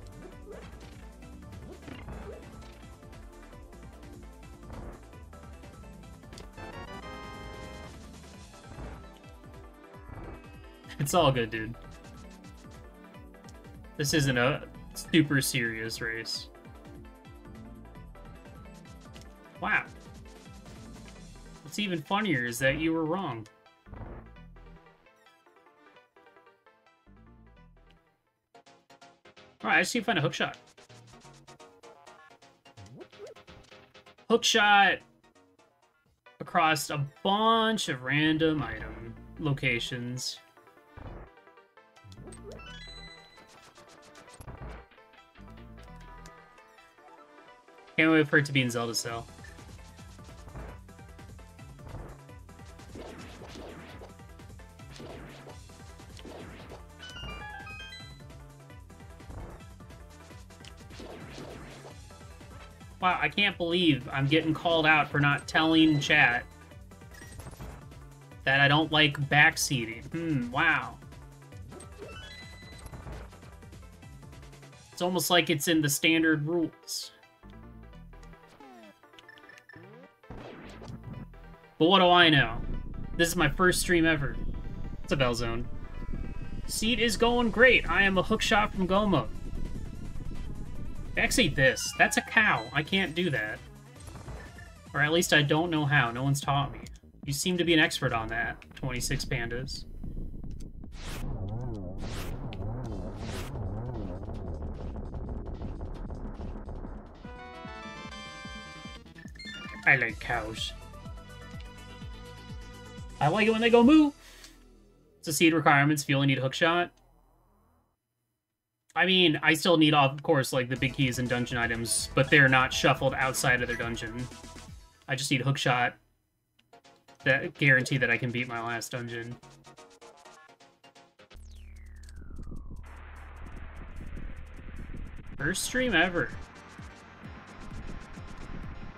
Speaker 1: It's all good, dude. This isn't a super serious race. Wow. What's even funnier is that you were wrong. Alright, I just need to find a hookshot. Hookshot across a bunch of random item locations. Can't wait for it to be in Zelda Cell. Wow, I can't believe I'm getting called out for not telling chat that I don't like backseating. Hmm, wow. It's almost like it's in the standard rules. But what do I know? This is my first stream ever. It's a Bell Zone. Seat is going great. I am a hookshot from go mode. Backseat this. That's a cow. I can't do that. Or at least I don't know how. No one's taught me. You seem to be an expert on that, 26 pandas. I like cows. I like it when they go moo. So seed requirements, feel I need hookshot. I mean, I still need, of course, like the big keys and dungeon items, but they're not shuffled outside of their dungeon. I just need hookshot that guarantee that I can beat my last dungeon. First stream ever.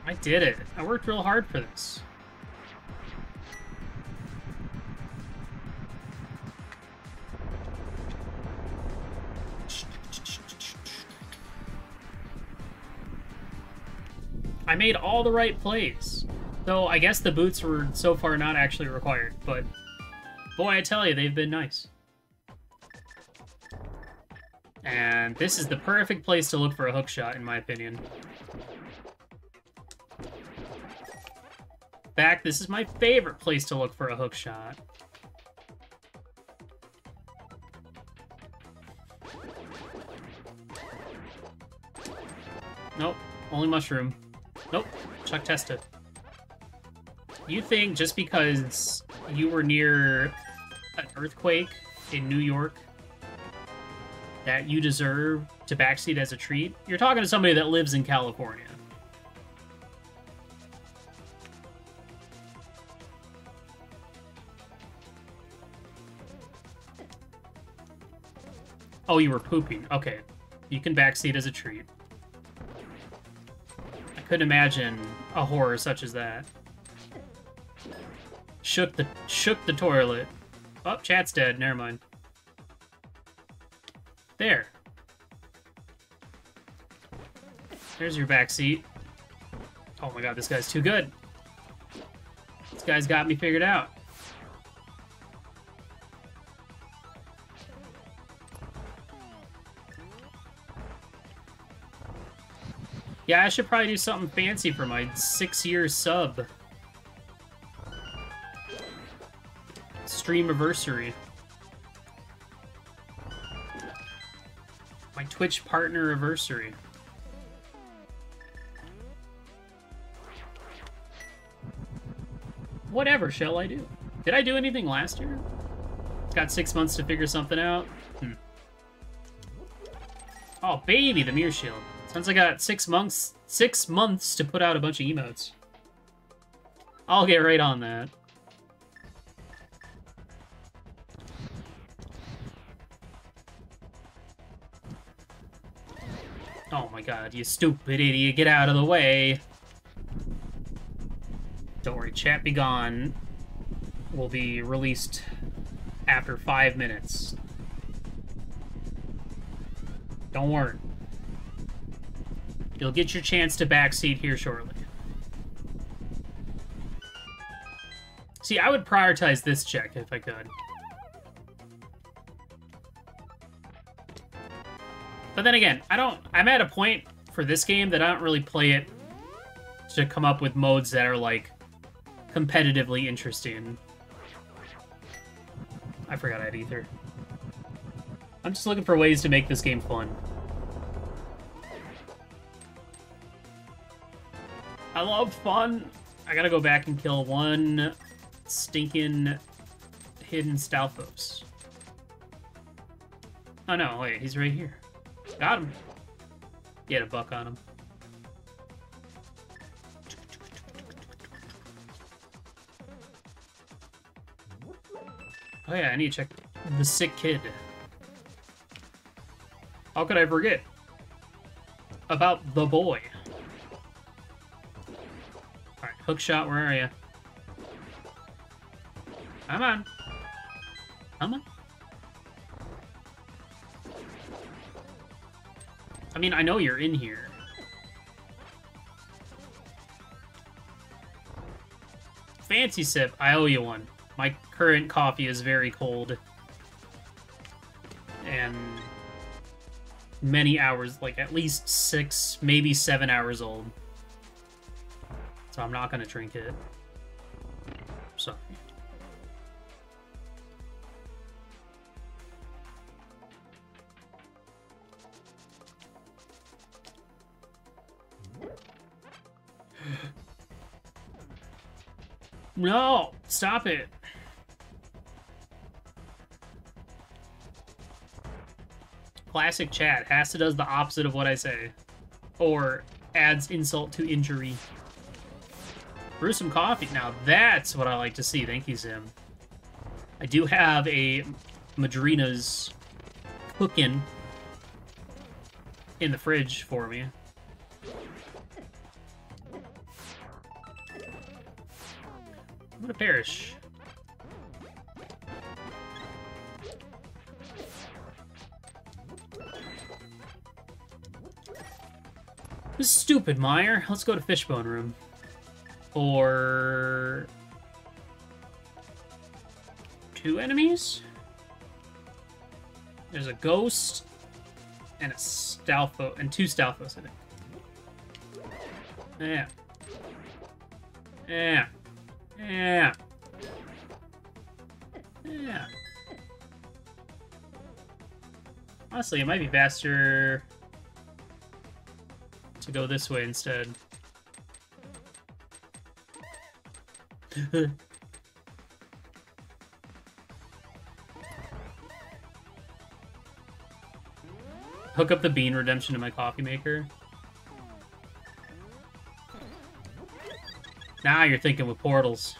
Speaker 1: I did it. I worked real hard for this. I made all the right plays. Though I guess the boots were so far not actually required, but boy, I tell you, they've been nice. And this is the perfect place to look for a hook shot, in my opinion. In fact, this is my favorite place to look for a hook shot. Nope, only mushroom. Nope, Chuck tested. You think just because you were near an earthquake in New York that you deserve to backseat as a treat? You're talking to somebody that lives in California. Oh, you were pooping. Okay. You can backseat as a treat. Couldn't imagine a horror such as that. Shook the shook the toilet. Oh, chat's dead. Never mind. There. There's your back seat. Oh my god, this guy's too good. This guy's got me figured out. Yeah, I should probably do something fancy for my six-year sub. Stream anniversary. My Twitch partner anniversary. Whatever shall I do? Did I do anything last year? Got six months to figure something out. Hmm. Oh, baby, the mirror shield. Since I got six months, six months to put out a bunch of emotes. I'll get right on that. Oh my god, you stupid idiot, get out of the way. Don't worry, chat be gone will be released after five minutes. Don't worry. You'll get your chance to backseat here shortly. See, I would prioritize this check if I could. But then again, I don't... I'm at a point for this game that I don't really play it to come up with modes that are, like, competitively interesting. I forgot I had Ether. I'm just looking for ways to make this game fun. I love fun. I gotta go back and kill one stinking hidden Stalfos. Oh no, wait, he's right here. Got him. Had a buck on him. Oh yeah, I need to check the sick kid. How could I forget about the boy? Hookshot, where are you? Come on. Come on. I mean, I know you're in here. Fancy sip, I owe you one. My current coffee is very cold. And many hours, like at least six, maybe seven hours old so I'm not going to drink it. Sorry. No! Stop it! Classic chat. Hasta does the opposite of what I say. Or adds insult to injury. Brew some coffee. Now that's what I like to see. Thank you, Zim. I do have a Madrina's cooking in the fridge for me. I'm gonna perish. This is stupid, Meyer. Let's go to Fishbone Room for two enemies. There's a ghost and a Stalfo and two Stalfos, I think. Yeah. Yeah. Yeah. Yeah. Honestly, it might be faster to go this way instead. Hook up the bean redemption to my coffee maker. Now you're thinking with portals.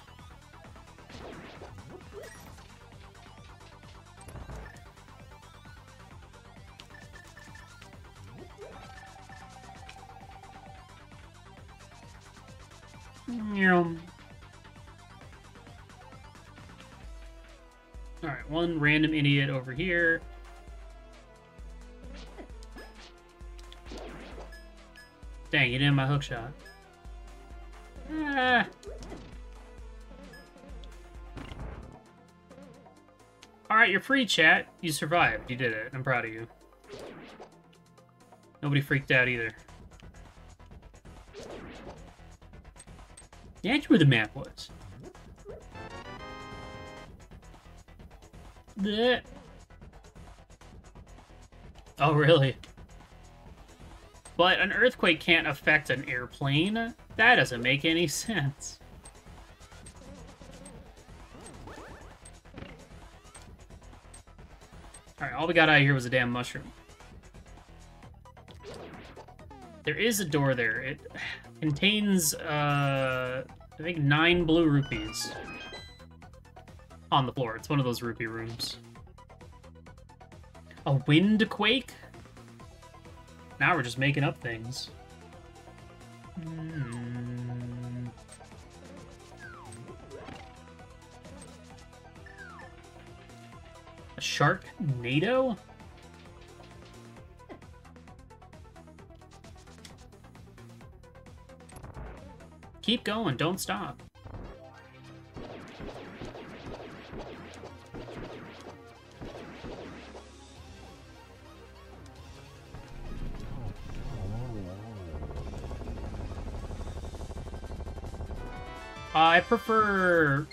Speaker 1: over here. Dang, you did my hook shot. Ah. Alright, you're free, chat. You survived. You did it. I'm proud of you. Nobody freaked out either. Yeah, that's where the map was. Blech. Oh, really? But an earthquake can't affect an airplane? That doesn't make any sense. Alright, all we got out of here was a damn mushroom. There is a door there. It contains, uh, I think nine blue rupees on the floor. It's one of those rupee rooms. A wind quake? Now we're just making up things. Hmm. A shark NATO? Keep going, don't stop. Prefer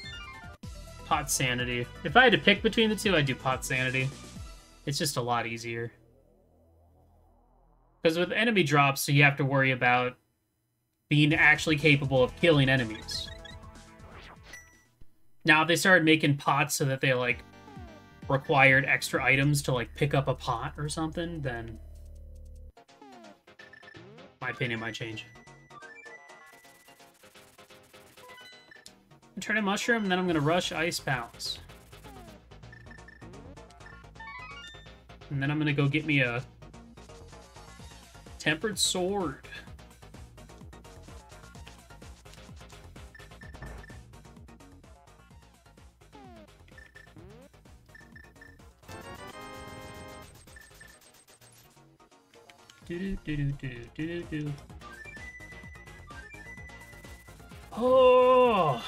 Speaker 1: Pot Sanity. If I had to pick between the two, I'd do Pot Sanity. It's just a lot easier. Because with enemy drops, so you have to worry about being actually capable of killing enemies. Now, if they started making pots so that they, like, required extra items to, like, pick up a pot or something, then my opinion might change. Turn a mushroom, then I'm gonna rush Ice Palace. And then I'm gonna go get me a tempered sword. Do do do do do do do. Oh.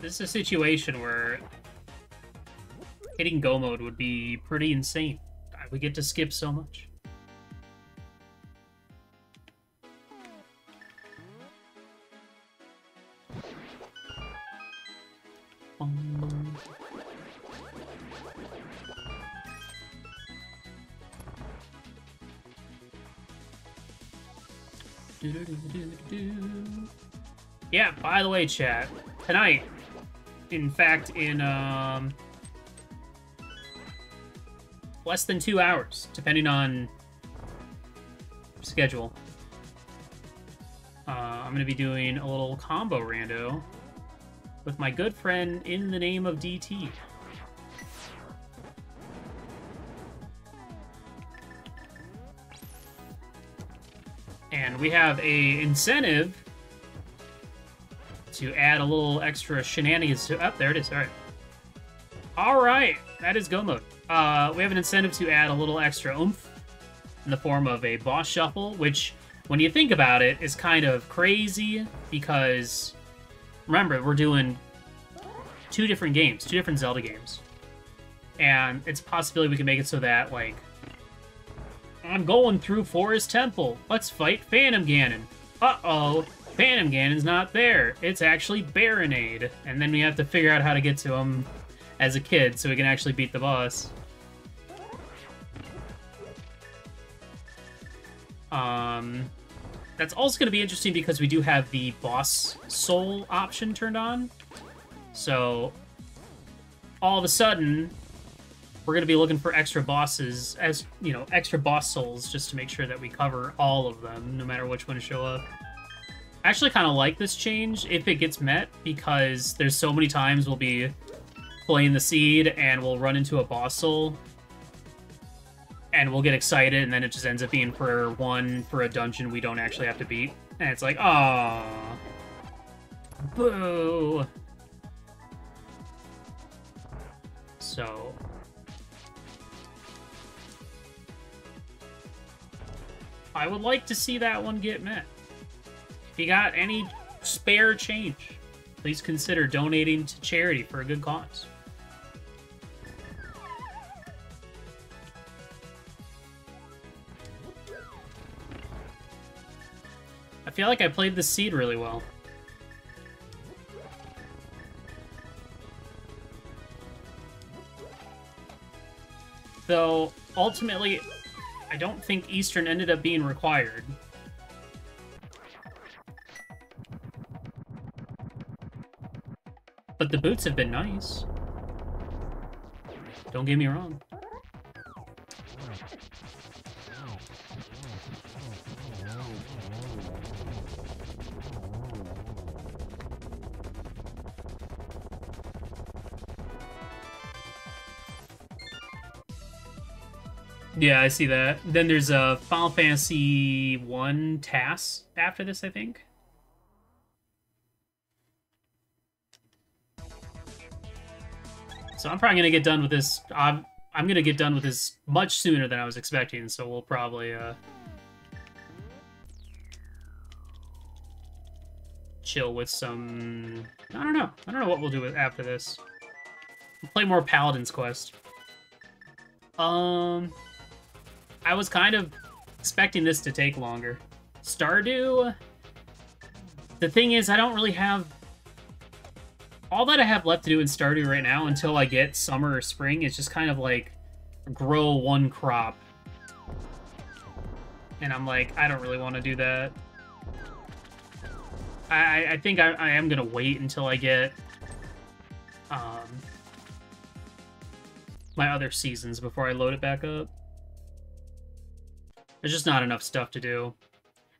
Speaker 1: This is a situation where hitting go mode would be pretty insane. Uh, we get to skip so much. Yeah, by the way, chat, tonight in fact, in um, less than two hours, depending on schedule. Uh, I'm going to be doing a little combo rando with my good friend in the name of DT. And we have a incentive to add a little extra shenanigans to... Oh, there it is. All right. All right. That is go mode. Uh, we have an incentive to add a little extra oomph in the form of a boss shuffle, which, when you think about it, is kind of crazy because, remember, we're doing two different games, two different Zelda games. And it's a possibility we can make it so that, like, I'm going through Forest Temple. Let's fight Phantom Ganon. Uh-oh. Phantom Ganon's not there. It's actually Barinade. And then we have to figure out how to get to him as a kid so we can actually beat the boss. Um, that's also going to be interesting because we do have the boss soul option turned on. So, all of a sudden, we're going to be looking for extra bosses, as, you know, extra boss souls, just to make sure that we cover all of them, no matter which one show up. Actually kind of like this change if it gets met because there's so many times we'll be playing the seed and we'll run into a boss soul. And we'll get excited and then it just ends up being for one for a dungeon we don't actually have to beat. And it's like oh boo. So. I would like to see that one get met. If you got any spare change, please consider donating to charity for a good cause. I feel like I played the seed really well. Though, ultimately, I don't think Eastern ended up being required. But the boots have been nice. Don't get me wrong. Yeah, I see that. Then there's a Final Fantasy One TAS after this, I think. So I'm probably gonna get done with this. I'm I'm gonna get done with this much sooner than I was expecting. So we'll probably uh, chill with some. I don't know. I don't know what we'll do with after this. We'll play more Paladin's Quest. Um. I was kind of expecting this to take longer. Stardew... The thing is, I don't really have... All that I have left to do in Stardew right now until I get summer or spring is just kind of like grow one crop. And I'm like, I don't really want to do that. I, I think I, I am going to wait until I get um, my other seasons before I load it back up. There's just not enough stuff to do.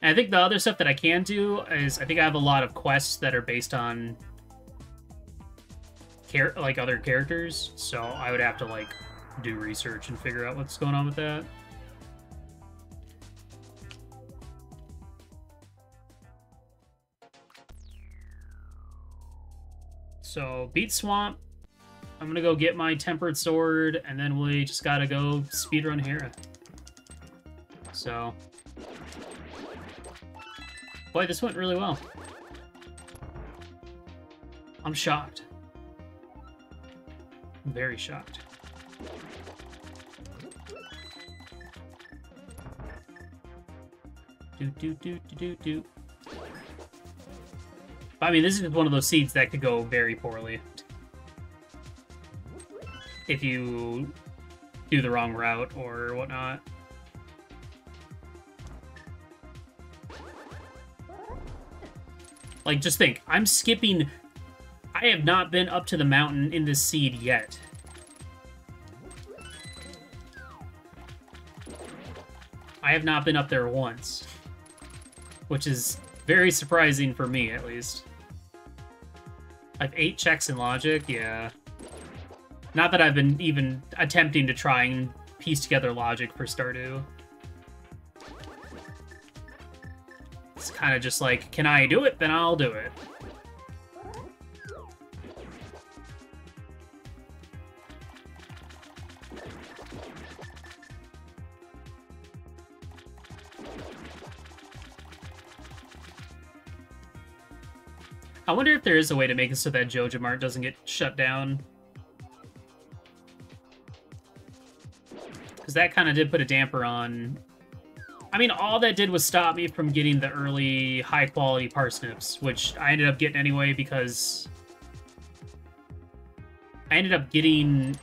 Speaker 1: And I think the other stuff that I can do is I think I have a lot of quests that are based on char- like other characters, so I would have to like do research and figure out what's going on with that. So beat Swamp. I'm gonna go get my Tempered Sword, and then we just gotta go speedrun Hera. So, boy, this went really well. I'm shocked. I'm very shocked. Do do do do do do. I mean, this is one of those seeds that could go very poorly. If you do the wrong route or whatnot. Like, just think, I'm skipping... I have not been up to the mountain in this seed yet. I have not been up there once. Which is very surprising for me, at least. I've eight checks in logic, yeah. Not that I've been even attempting to try and piece together logic for Stardew. It's kind of just like, can I do it? Then I'll do it. I wonder if there is a way to make it so that Joja Mart doesn't get shut down. Because that kind of did put a damper on I mean, all that did was stop me from getting the early high-quality parsnips, which I ended up getting anyway because... I ended up getting...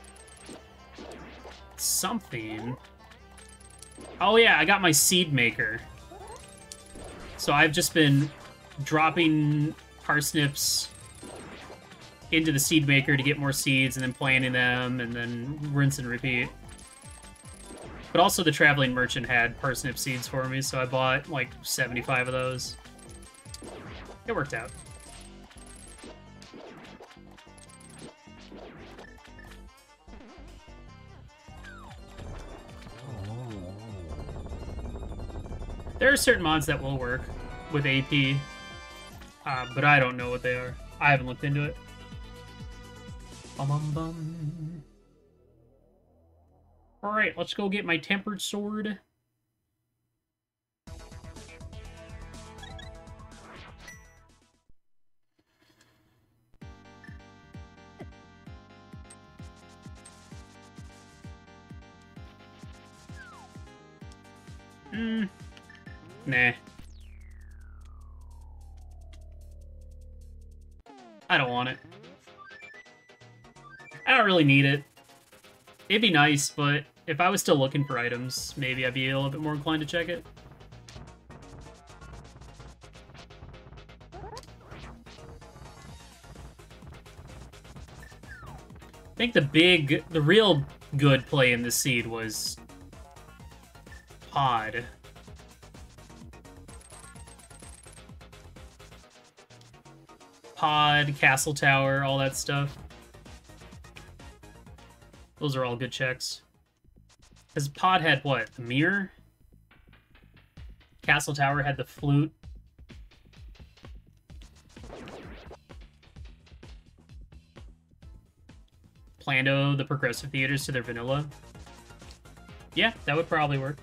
Speaker 1: something. Oh yeah, I got my seed maker. So I've just been dropping parsnips into the seed maker to get more seeds and then planting them and then rinse and repeat. But also the Traveling Merchant had parsnip seeds for me, so I bought like 75 of those. It worked out. There are certain mods that will work with AP, uh, but I don't know what they are. I haven't looked into it. Bum, bum, bum. Alright, let's go get my tempered sword. Hmm. Nah. Really need it. It'd be nice, but if I was still looking for items, maybe I'd be a little bit more inclined to check it. I think the big, the real good play in the seed was Pod. Pod, Castle Tower, all that stuff. Those are all good checks. Because Pod had what? The mirror? Castle Tower had the flute. Plando, the progressive theaters to their vanilla. Yeah, that would probably work.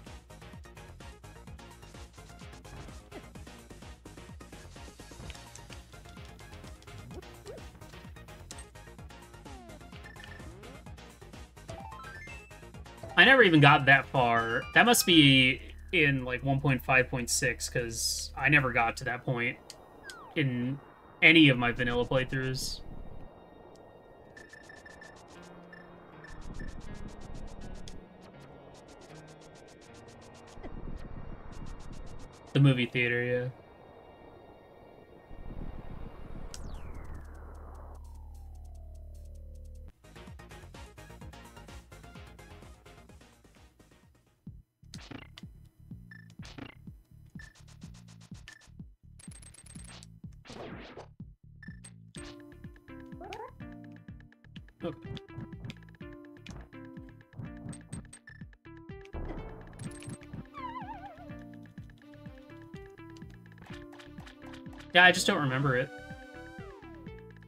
Speaker 1: Even got that far. That must be in like 1.5.6 because I never got to that point in any of my vanilla playthroughs. The movie theater, yeah. Yeah, I just don't remember it.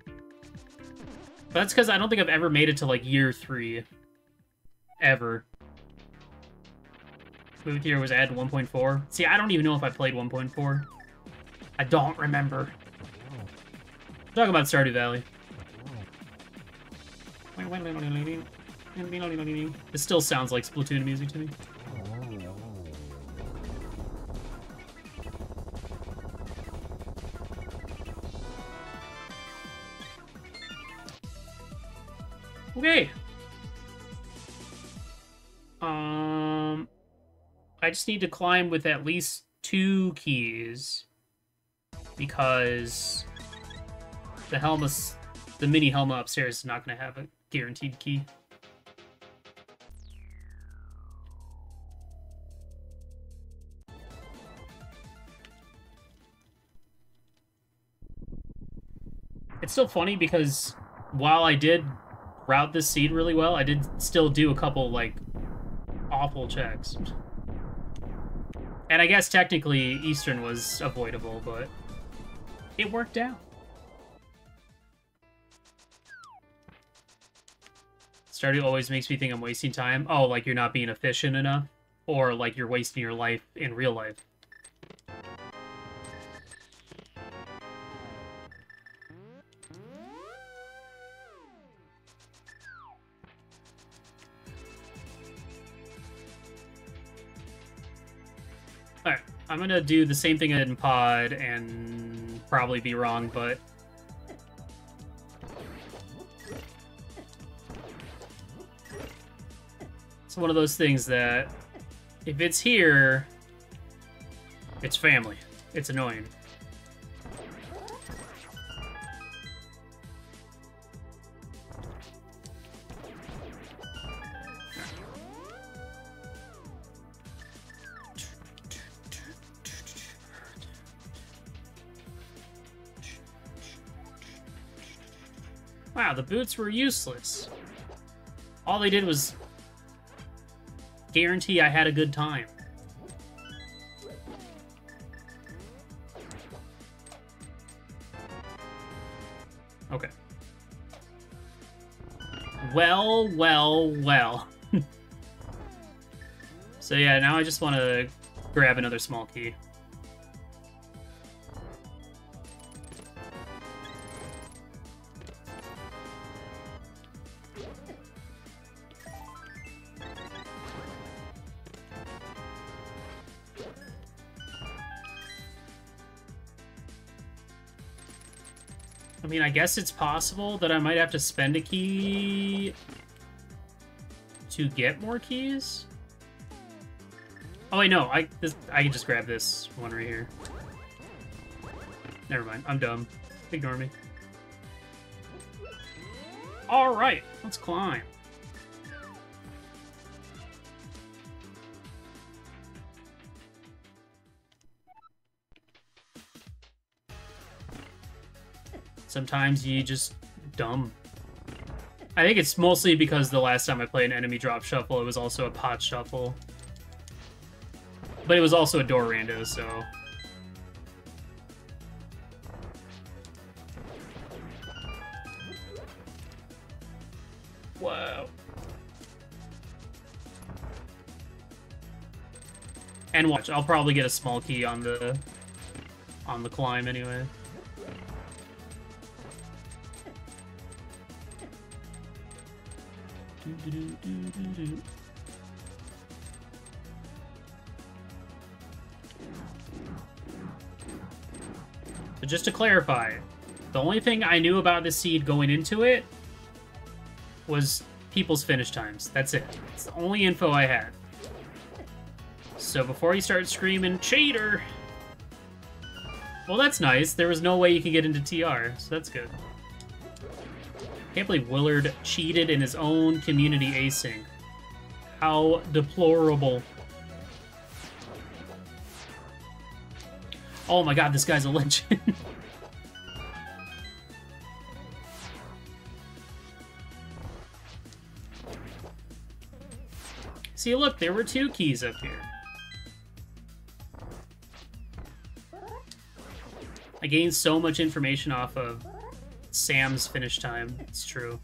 Speaker 1: But that's because I don't think I've ever made it to, like, year three. Ever. Movie theater was added 1.4. See, I don't even know if I played 1.4. I don't remember. Talk about Stardew Valley. It still sounds like Splatoon music to me. I just need to climb with at least two keys because the Helma, the mini Helma upstairs is not going to have a guaranteed key. It's still funny because while I did route this seed really well, I did still do a couple, like, awful checks. And I guess technically Eastern was avoidable, but it worked out. Stardew always makes me think I'm wasting time. Oh, like you're not being efficient enough? Or like you're wasting your life in real life. I'm gonna do the same thing in Pod and probably be wrong, but... It's one of those things that, if it's here, it's family. It's annoying. Boots were useless. All they did was guarantee I had a good time. Okay. Well, well, well. So yeah, now I just want to grab another small key. Mean, I guess it's possible that I might have to spend a key to get more keys. Oh wait, no, I this, I can just grab this one right here. Never mind, I'm dumb. Ignore me. All right, let's climb. Sometimes you just dumb. I think it's mostly because the last time I played an enemy drop shuffle, it was also a pot shuffle. But it was also a door rando, so... Wow. And watch, I'll probably get a small key on the on the climb anyway. So just to clarify, the only thing I knew about this seed going into it was people's finish times. That's it. It's the only info I had. So before you start screaming, cheater! Well, that's nice. There was no way you could get into TR, so that's good. Can't believe Willard cheated in his own community async. How deplorable. Oh my god, this guy's a legend. See, look, there were two keys up here. I gained so much information off of Sam's finish time. It's true.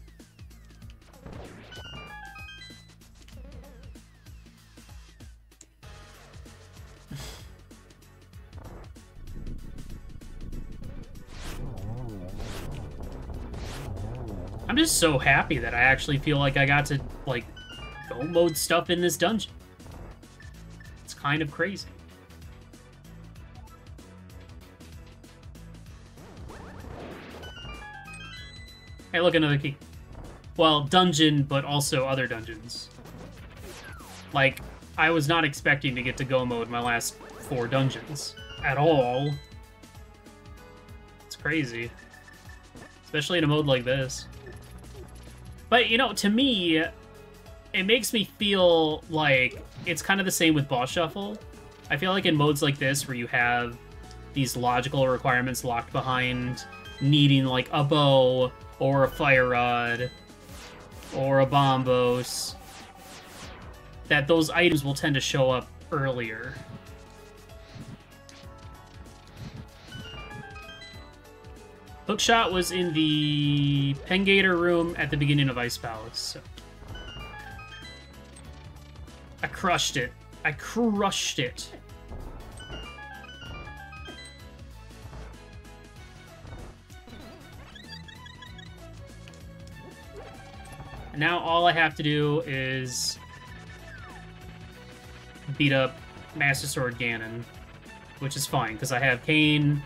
Speaker 1: I'm just so happy that I actually feel like I got to, like, go mode stuff in this dungeon. It's kind of crazy. Hey, look, another key. Well, dungeon, but also other dungeons. Like, I was not expecting to get to go mode my last four dungeons. At all. It's crazy. Especially in a mode like this. But, you know, to me, it makes me feel like it's kind of the same with boss shuffle. I feel like in modes like this, where you have these logical requirements locked behind needing, like, a bow or a fire rod, or a bombos, that those items will tend to show up earlier. Hookshot was in the Pengator room at the beginning of Ice Palace. So. I crushed it. I crushed it. Now all I have to do is beat up Master Sword Ganon, which is fine, because I have Cane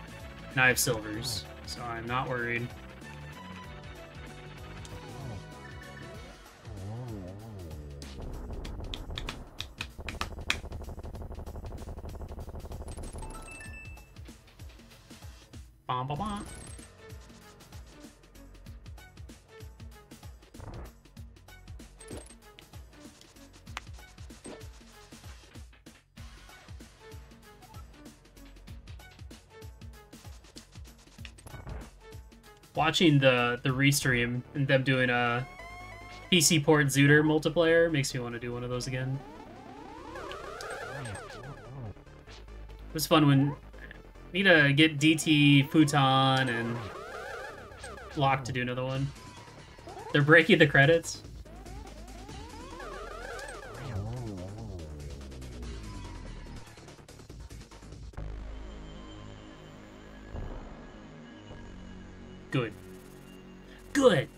Speaker 1: and I have Silvers, so I'm not worried. Bom, bom, bom. Watching the the restream and them doing a PC port ZOOTR multiplayer makes me want to do one of those again. It was fun when need to get DT Futon and Lock to do another one. They're breaking the credits. Good. Good.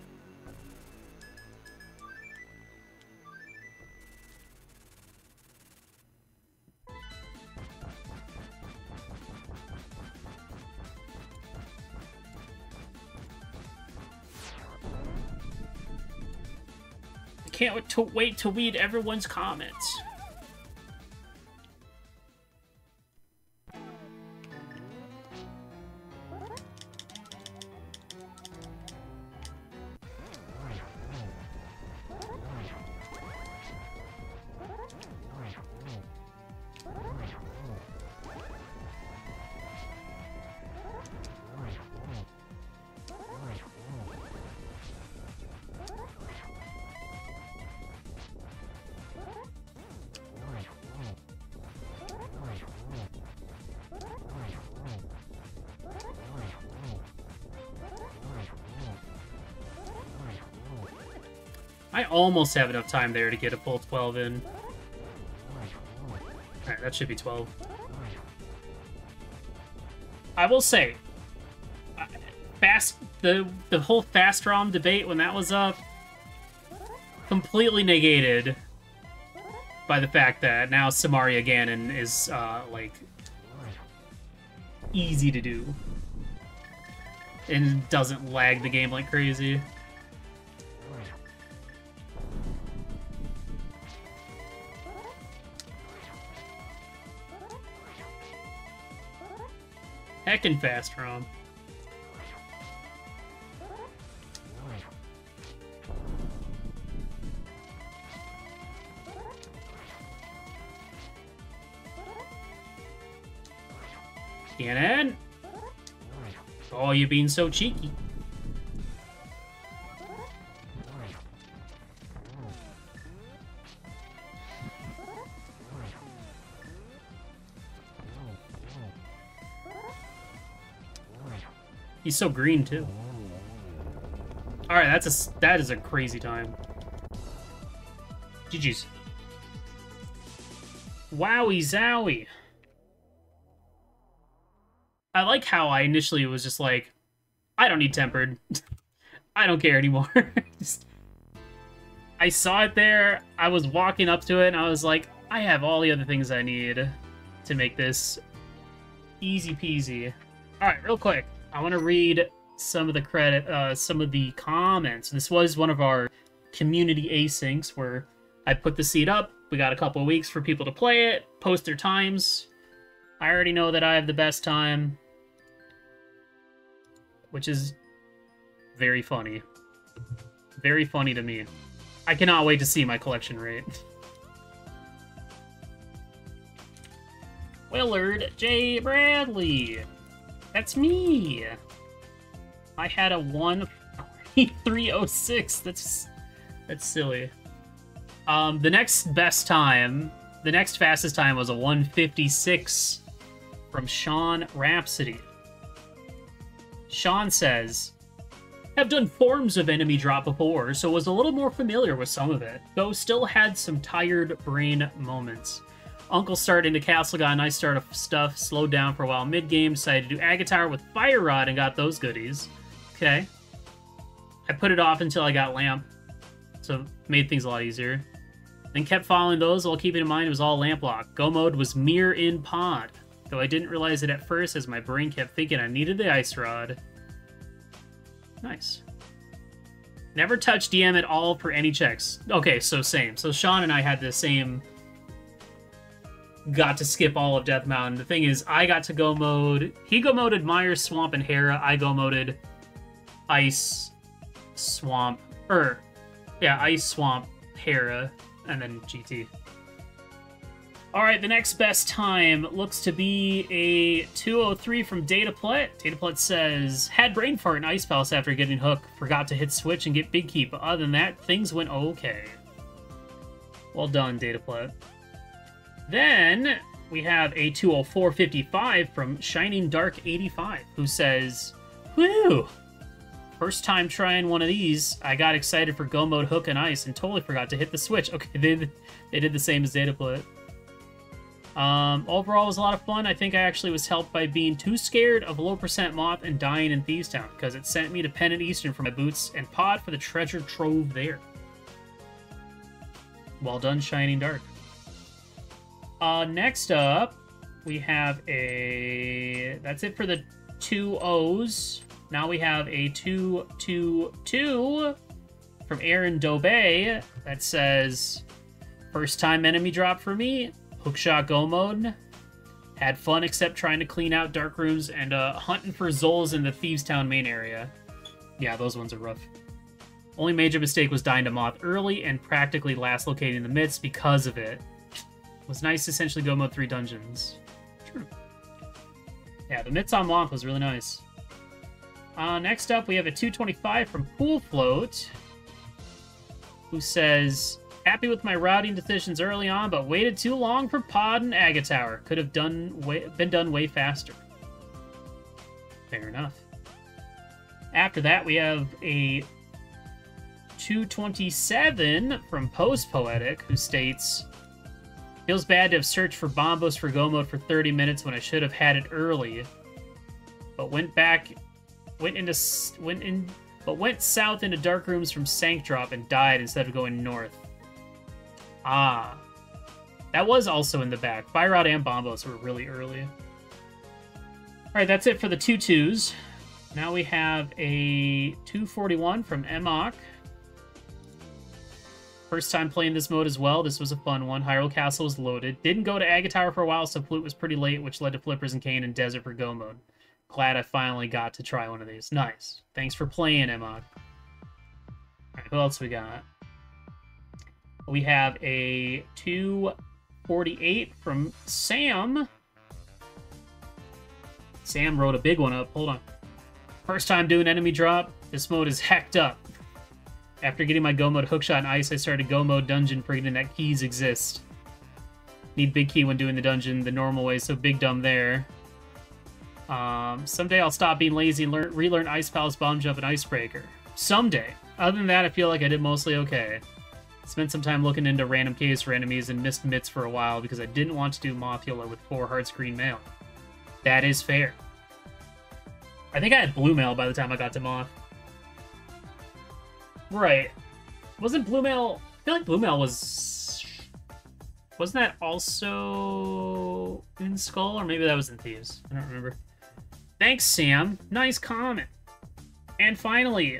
Speaker 1: I can't wait to wait to read everyone's comments. Almost have enough time there to get a full 12 in. Alright, that should be 12. I will say, uh, fast the the whole fast ROM debate when that was up, completely negated by the fact that now Somaria Ganon is uh, like easy to do and doesn't lag the game like crazy. Heckin' fast, Rom. Oh, you're being so cheeky. So green too. All right, that's a that is a crazy time. GG's. Wowie zowie. I like how I initially was just like, I don't need tempered. I don't care anymore. I saw it there. I was walking up to it, and I was like, I have all the other things I need to make this easy peasy. All right, real quick. I want to read some of the credit, uh, some of the comments. This was one of our community asyncs where I put the seed up. We got a couple weeks for people to play it, post their times. I already know that I have the best time, which is very funny. Very funny to me. I cannot wait to see my collection rate. Willard J. Bradley. That's me. I had a 1.306. That's that's silly. Um, the next best time, the next fastest time was a 156 from Sean Rhapsody. Sean says, have done forms of enemy drop before, so was a little more familiar with some of it, though still had some tired brain moments. Uncle started into Castle, got a nice start of stuff, slowed down for a while mid-game, decided to do Agatower with Fire Rod and got those goodies. Okay. I put it off until I got Lamp, so made things a lot easier. Then kept following those while keeping in mind it was all Lamp Lock. Go mode was Mirror in Pod, though I didn't realize it at first as my brain kept thinking I needed the Ice Rod. Nice. Never touched DM at all for any checks. Okay, so same. So Sean and I had the same got to skip all of Death Mountain. The thing is, I got to go mode. He go moded Myers, Swamp, and Hera. I go moded Ice, Swamp, or yeah, Ice, Swamp, Hera, and then GT. All right, the next best time looks to be a 203 from Dataplet. Dataplet says, had brain fart in Ice Palace after getting hook. Forgot to hit switch and get Big Key. But other than that, things went okay. Well done, Dataplet. Then we have a 204.55 from Shining Dark 85, who says, Whew! First time trying one of these, I got excited for Go Mode Hook and Ice and totally forgot to hit the switch. Okay, they, they did the same as Dataplet. Um, overall, was a lot of fun. I think I actually was helped by being too scared of low percent moth and dying in Thieves Town because it sent me to Pendant Eastern for my boots and pod for the treasure trove there. Well done, Shining Dark. Uh, next up, we have a. That's it for the two O's. Now we have a two two two from Aaron Dobe that says, First time enemy drop for me, hookshot go mode. Had fun except trying to clean out dark rooms and uh, hunting for Zols in the Thieves Town main area. Yeah, those ones are rough. Only major mistake was dying to Moth early and practically last locating the mitts because of it. Was nice to essentially go mode 3 dungeons. True. Yeah, the mitts on was really nice. Uh, next up, we have a 225 from Pool Float, who says, Happy with my routing decisions early on, but waited too long for Pod and Agatower. Could have done way, been done way faster. Fair enough. After that, we have a 227 from Post Poetic, who states, Feels bad to have searched for Bombos for Go mode for 30 minutes when I should have had it early. But went back, went into, went in, but went south into dark rooms from Sanc Drop and died instead of going north. Ah. That was also in the back. Fire Rod and Bombos were really early. Alright, that's it for the two twos. Now we have a 241 from Emok. First time playing this mode as well. This was a fun one. Hyrule Castle was loaded. Didn't go to Agatower for a while, so Flute was pretty late, which led to Flippers and Cane and Desert for Go mode. Glad I finally got to try one of these. Nice. Thanks for playing, Emok. Alright, who else we got? We have a 248 from Sam. Sam wrote a big one up. Hold on. First time doing enemy drop. This mode is hecked up. After getting my Go mode hookshot and ice, I started Go mode dungeon forgetting that keys exist. Need big key when doing the dungeon the normal way, so big dumb there. Um, someday I'll stop being lazy and learn, relearn Ice Palace, Bomb Jump, and Icebreaker. Someday. Other than that, I feel like I did mostly okay. Spent some time looking into random caves for enemies and missed mitts for a while because I didn't want to do Mothula with four hearts green mail. That is fair. I think I had blue mail by the time I got to Moth. Right. Wasn't blue mail... I feel like blue mail was... Wasn't that also in Skull? Or maybe that was in Thieves. I don't remember. Thanks, Sam. Nice comment. And finally,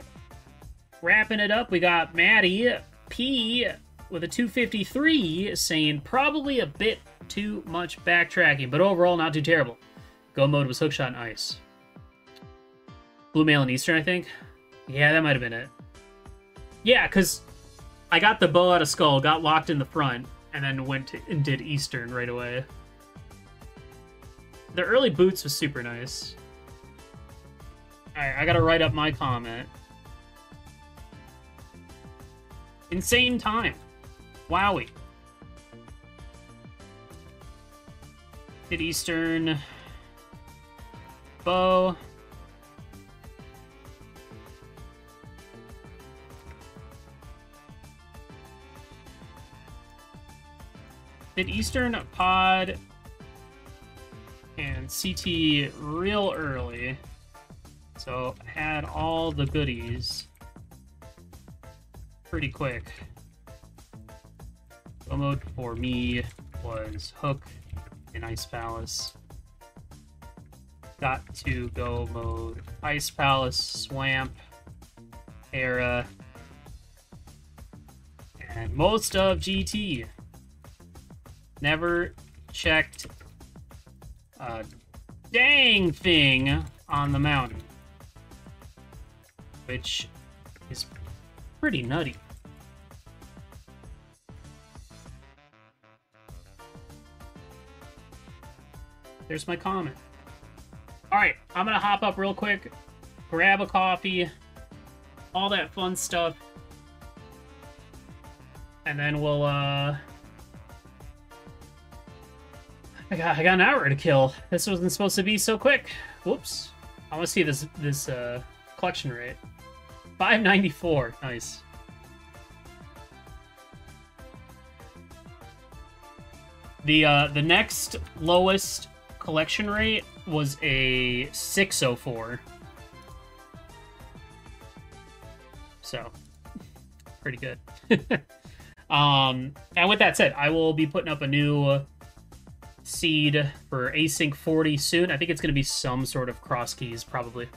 Speaker 1: wrapping it up, we got Maddie P with a 253 saying probably a bit too much backtracking, but overall not too terrible. Go mode was hookshot and ice. Blue Mail and Eastern, I think. Yeah, that might have been it. Yeah, because I got the bow out of Skull, got locked in the front, and then went to, and did Eastern right away. The early boots was super nice. Alright, I gotta write up my comment. Insane time. Wowie. Hit Eastern. Bow. Did Eastern pod and CT real early. So had all the goodies pretty quick. Go mode for me was Hook in Ice Palace. Got to go mode Ice Palace, Swamp, Hera, and most of GT. Never checked a dang thing on the mountain. Which is pretty nutty. There's my comment. Alright, I'm gonna hop up real quick, grab a coffee, all that fun stuff, and then we'll, uh... I got, I got an hour to kill. This wasn't supposed to be so quick. Whoops. I want to see this, this, uh, collection rate. 594. Nice. The uh, the next lowest collection rate was a 604. So, pretty good. um, and with that said, I will be putting up a new seed for async 40 soon. I think it's going to be some sort of cross keys, probably.